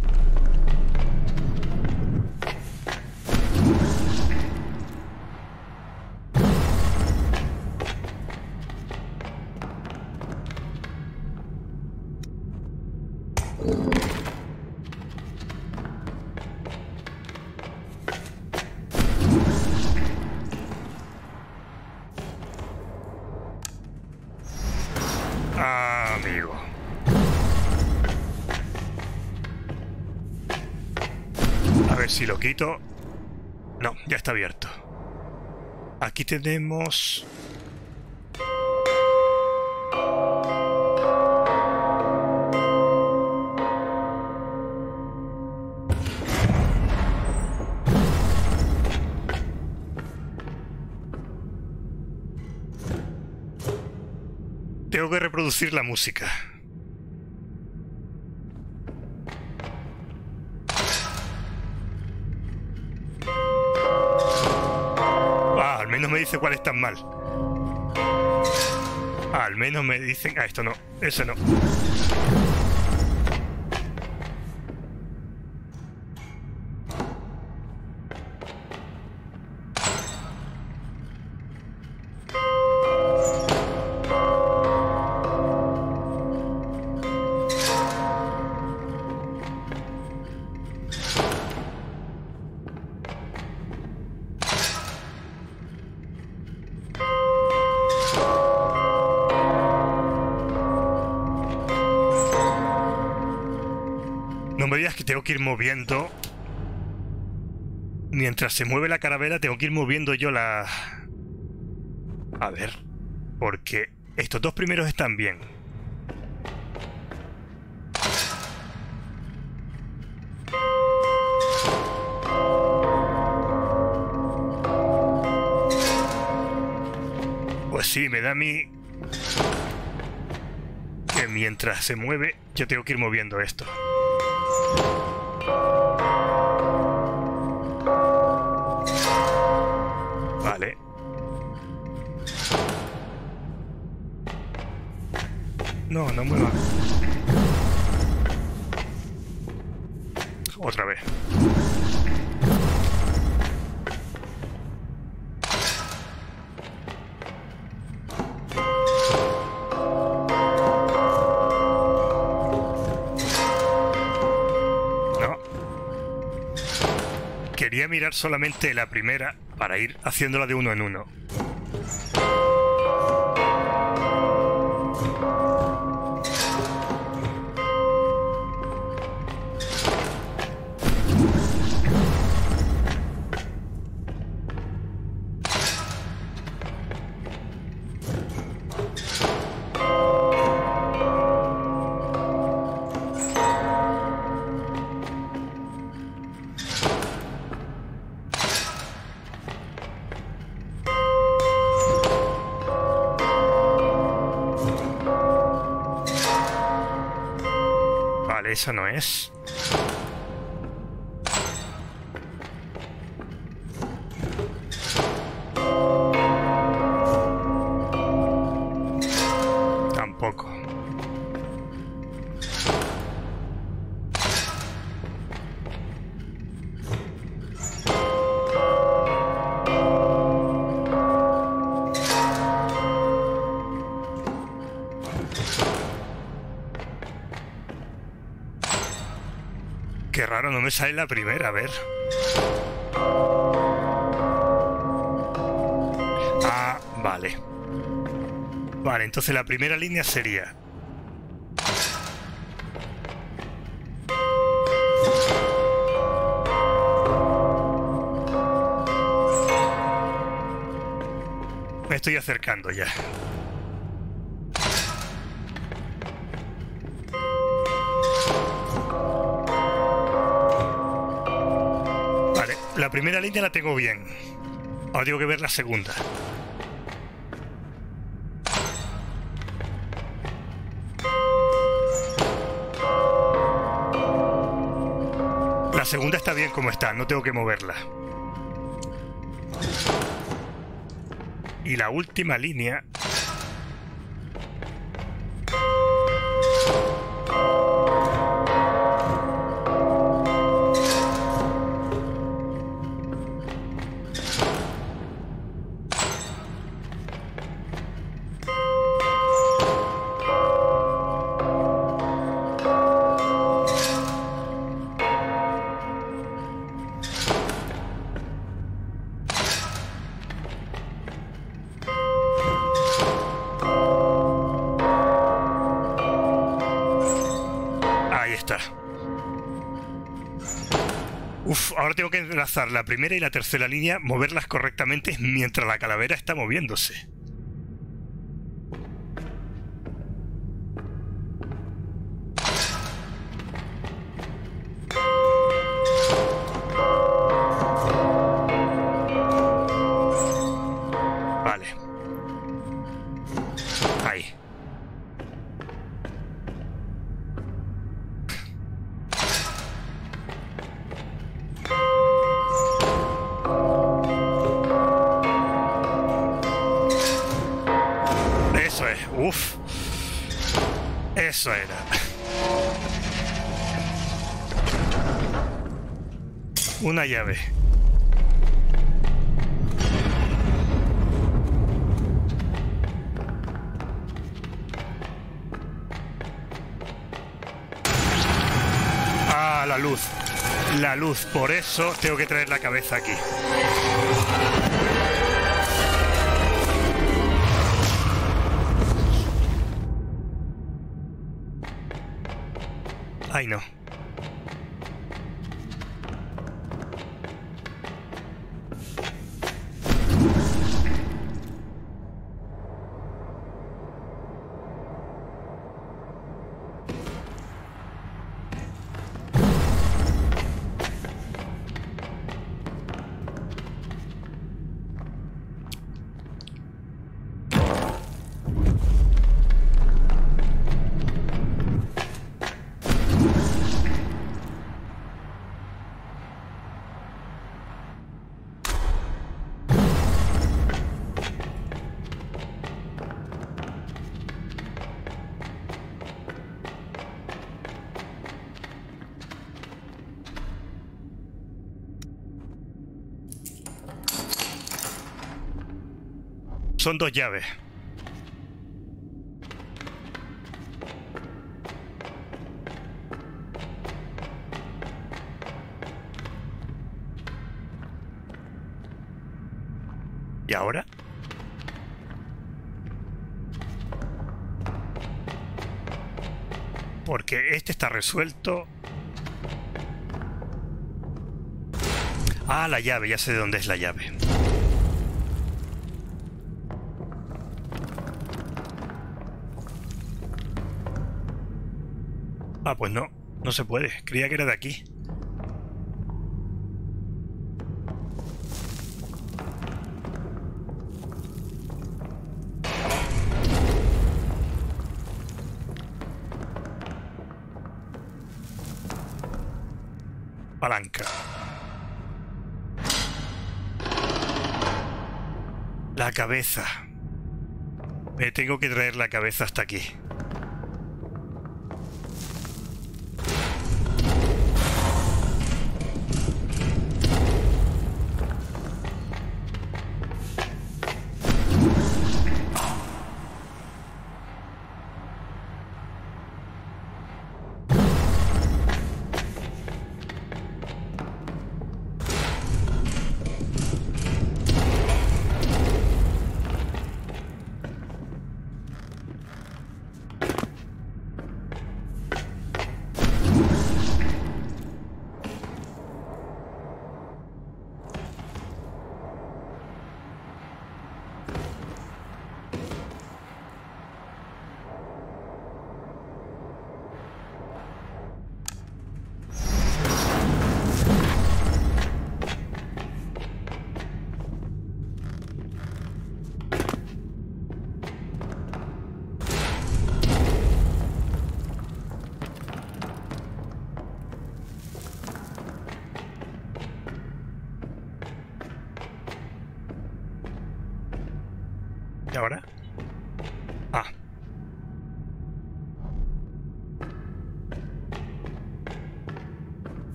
No, ya está abierto. Aquí tenemos... Tengo que reproducir la música. Dice cuáles están mal. al menos me dicen... Ah, esto no. Ese no. Ir moviendo... Mientras se mueve la caravela, tengo que ir moviendo yo la... A ver... Porque estos dos primeros están bien. Pues sí, me da a mí... Que mientras se mueve, yo tengo que ir moviendo esto. Solamente la primera para ir haciéndola de uno en uno. Esa no es. Sale la primera, a ver. Ah, vale. Vale, entonces la primera línea sería... Me estoy acercando ya. Primera línea la tengo bien. Ahora tengo que ver la segunda. La segunda está bien como está, no tengo que moverla. Y la última línea... la primera y la tercera línea, moverlas correctamente mientras la calavera está moviéndose. Una llave. Ah, la luz. La luz. Por eso tengo que traer la cabeza aquí. Dos llaves. ¿Y ahora? Porque este está resuelto. Ah, la llave, ya sé de dónde es la llave. Ah, pues no, no se puede. Creía que era de aquí. Palanca. La cabeza. Me tengo que traer la cabeza hasta aquí.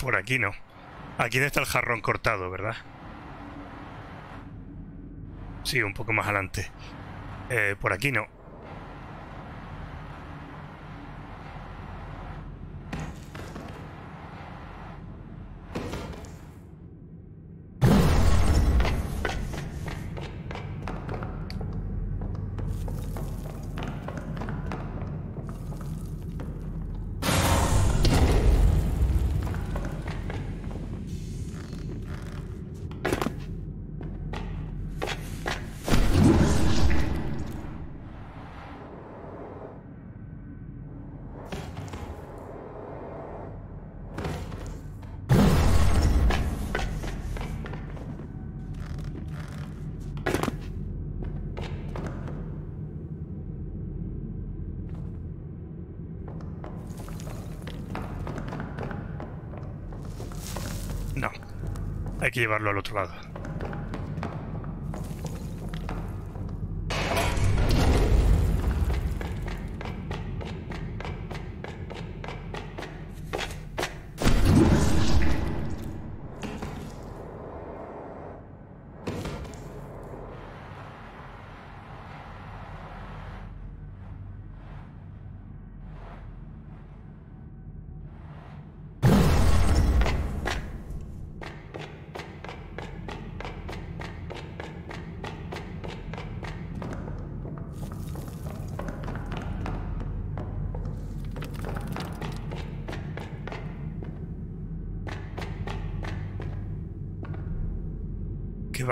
Por aquí no. Aquí está el jarrón cortado, ¿verdad? Sí, un poco más adelante. Eh, por aquí no. No. Hay que llevarlo al otro lado.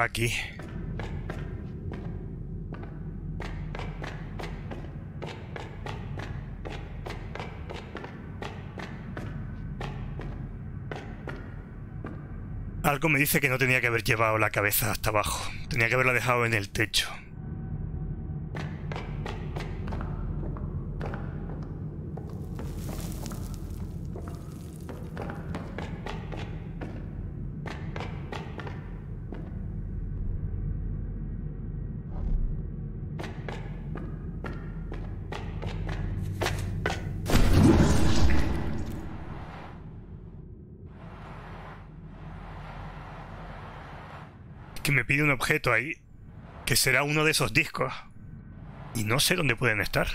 Aquí? Algo me dice que no tenía que haber llevado la cabeza hasta abajo. Tenía que haberla dejado en el techo. Pide un objeto ahí, que será uno de esos discos. Y no sé dónde pueden estar.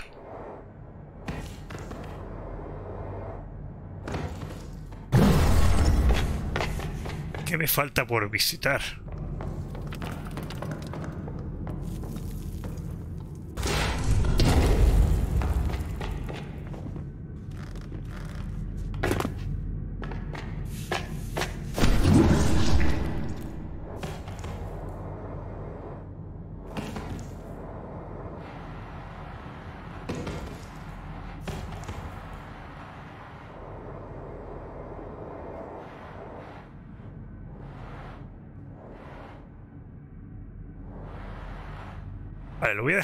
¿Qué me falta por visitar?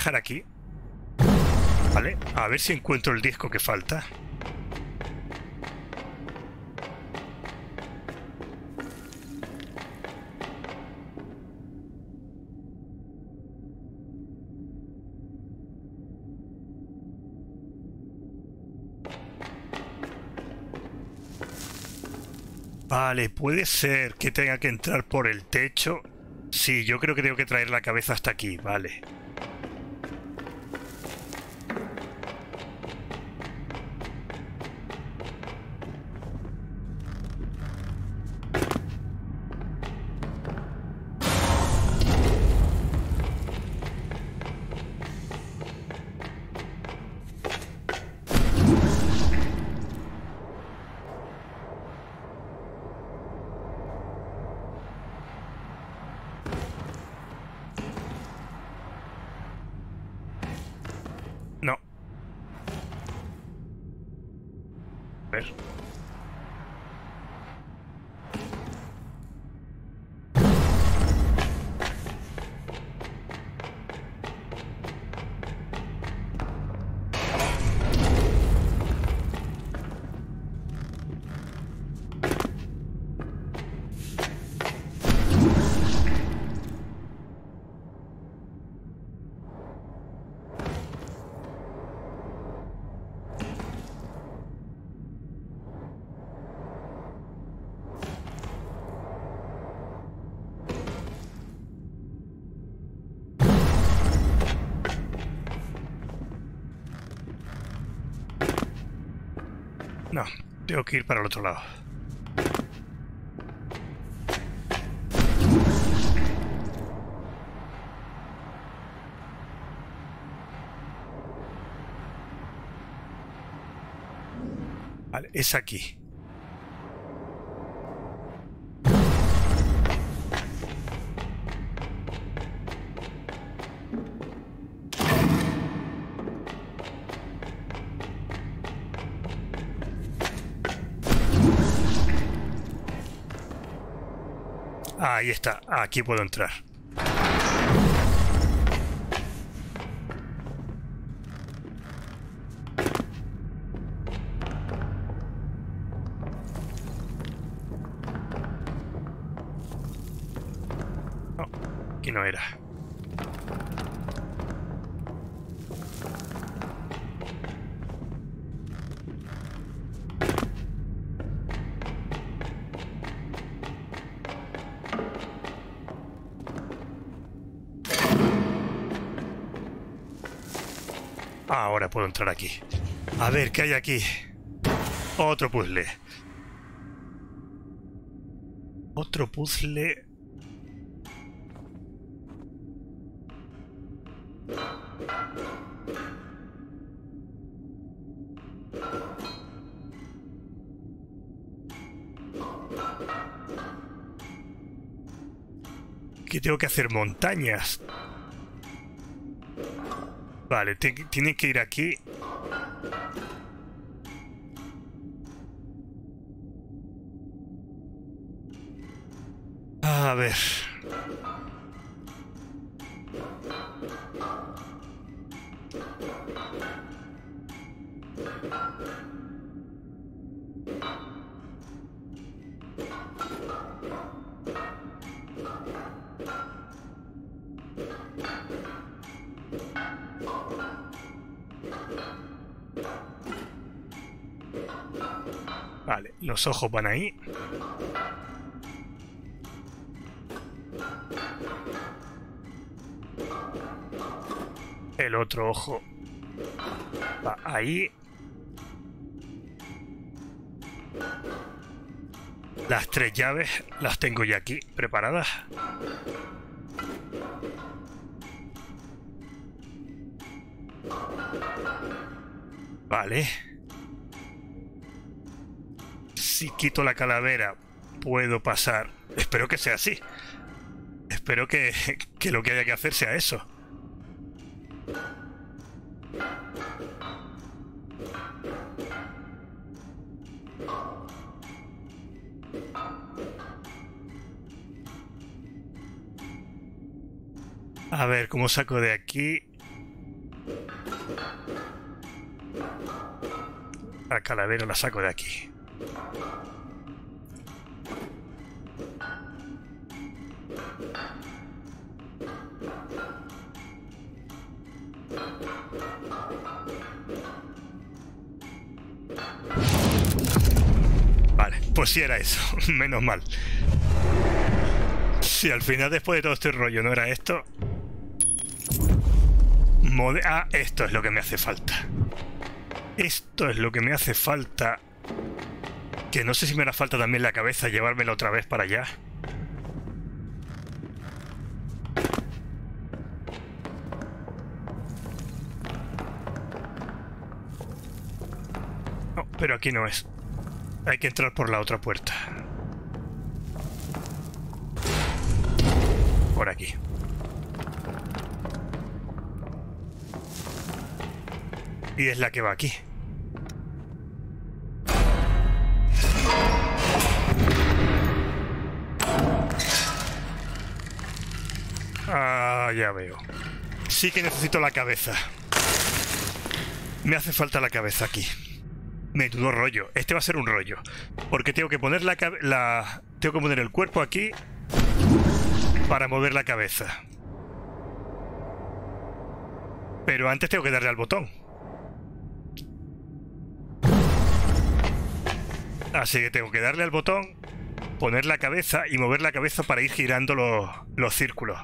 Dejar aquí. Vale, a ver si encuentro el disco que falta. Vale, puede ser que tenga que entrar por el techo. Sí, yo creo que tengo que traer la cabeza hasta aquí, vale. Ir para el otro lado. Es aquí. Ahí está, aquí puedo entrar. No, aquí no era. Ahora puedo entrar aquí. A ver, ¿qué hay aquí? Otro puzzle. Otro puzzle. Que tengo que hacer montañas. Vale, tiene que ir aquí. A ver. Los ojos van ahí. El otro ojo va ahí. Las tres llaves las tengo ya aquí preparadas. Vale. Quito la calavera, puedo pasar. Espero que sea así. Espero que, que lo que haya que hacer sea eso. A ver, ¿cómo saco de aquí? La calavera la saco de aquí. Pues sí era eso, menos mal. Si al final después de todo este rollo no era esto... Ah, esto es lo que me hace falta. Esto es lo que me hace falta. Que no sé si me hará falta también la cabeza llevármela otra vez para allá. No, pero aquí no es. Hay que entrar por la otra puerta. Por aquí. Y es la que va aquí. Ah, ya veo. Sí que necesito la cabeza. Me hace falta la cabeza aquí. Menudo rollo. Este va a ser un rollo. Porque tengo que poner la, la... Tengo que poner el cuerpo aquí para mover la cabeza. Pero antes tengo que darle al botón. Así que tengo que darle al botón, poner la cabeza y mover la cabeza para ir girando los, los círculos.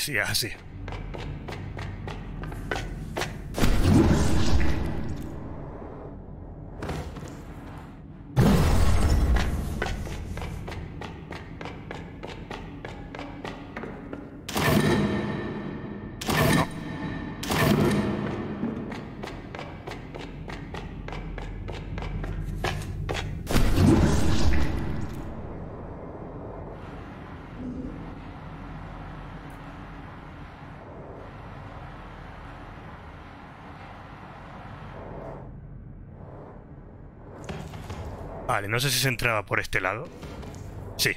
Sí, así. Vale, no sé si se entraba por este lado. Sí.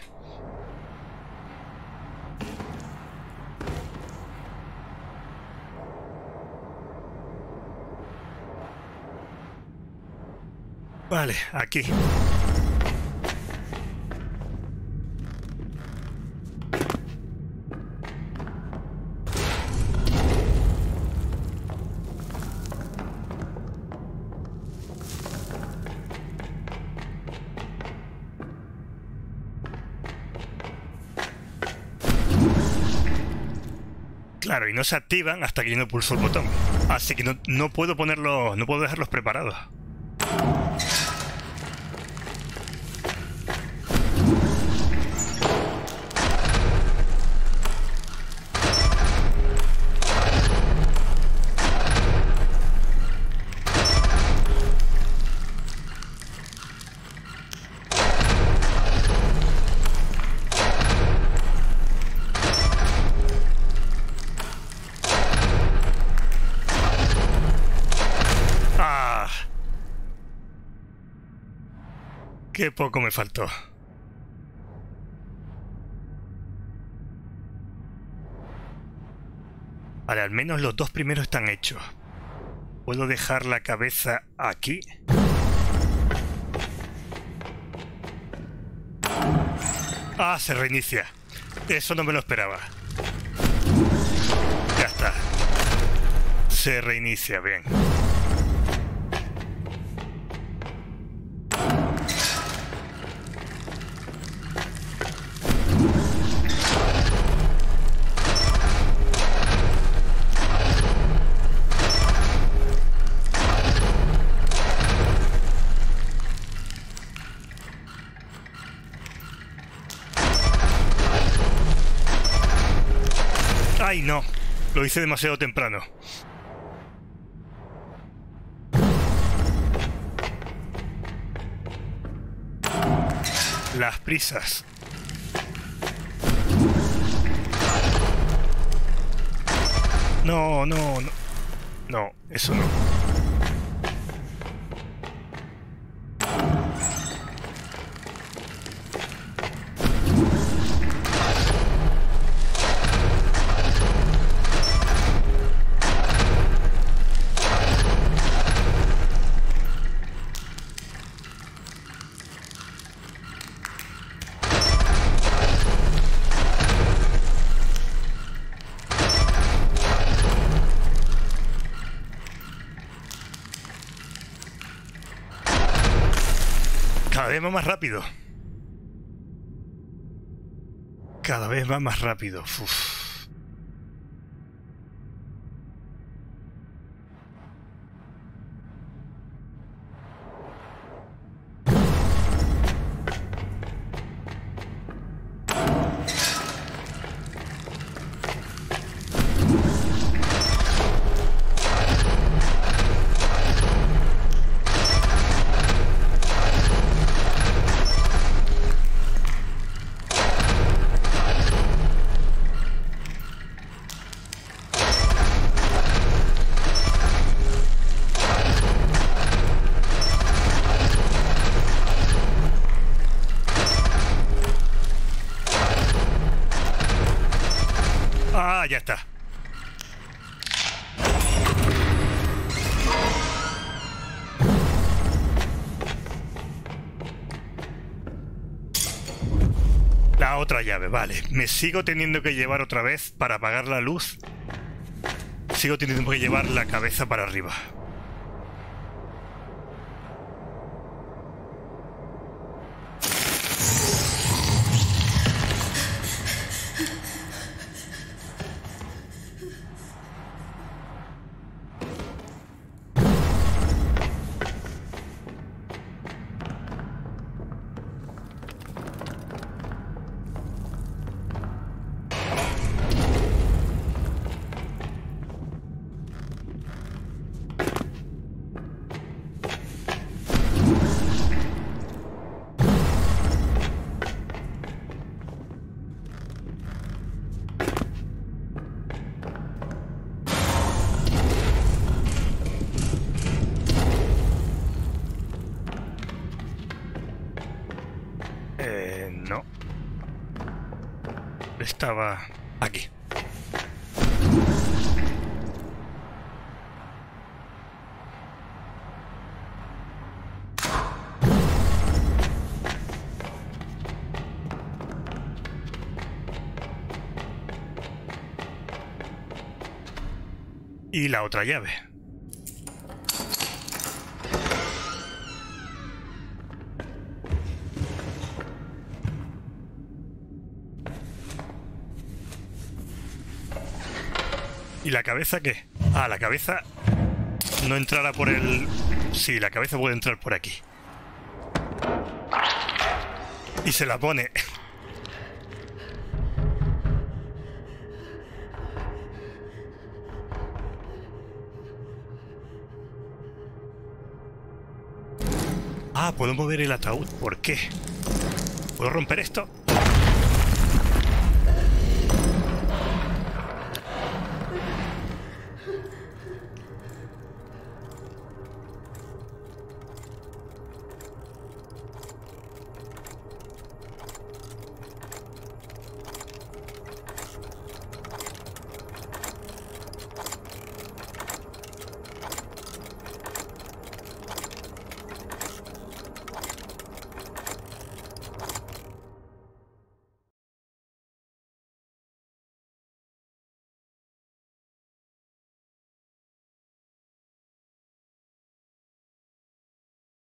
Vale, aquí. No se activan hasta que yo no pulso el botón. Así que no, no puedo ponerlos, no puedo dejarlos preparados. Qué poco me faltó. Vale, al menos los dos primeros están hechos. ¿Puedo dejar la cabeza aquí? Ah, se reinicia. Eso no me lo esperaba. Ya está. Se reinicia, bien. Lo hice demasiado temprano. Las prisas. No, no, no. No, eso no. Va más rápido. Cada vez va más rápido. Uf. Otra llave, vale. Me sigo teniendo que llevar otra vez para apagar la luz. Sigo teniendo que llevar la cabeza para arriba. La otra llave. ¿Y la cabeza qué? Ah, la cabeza no entrará por el... Sí, la cabeza puede entrar por aquí. Y se la pone. Puedo mover el ataúd. ¿Por qué? ¿Puedo romper esto?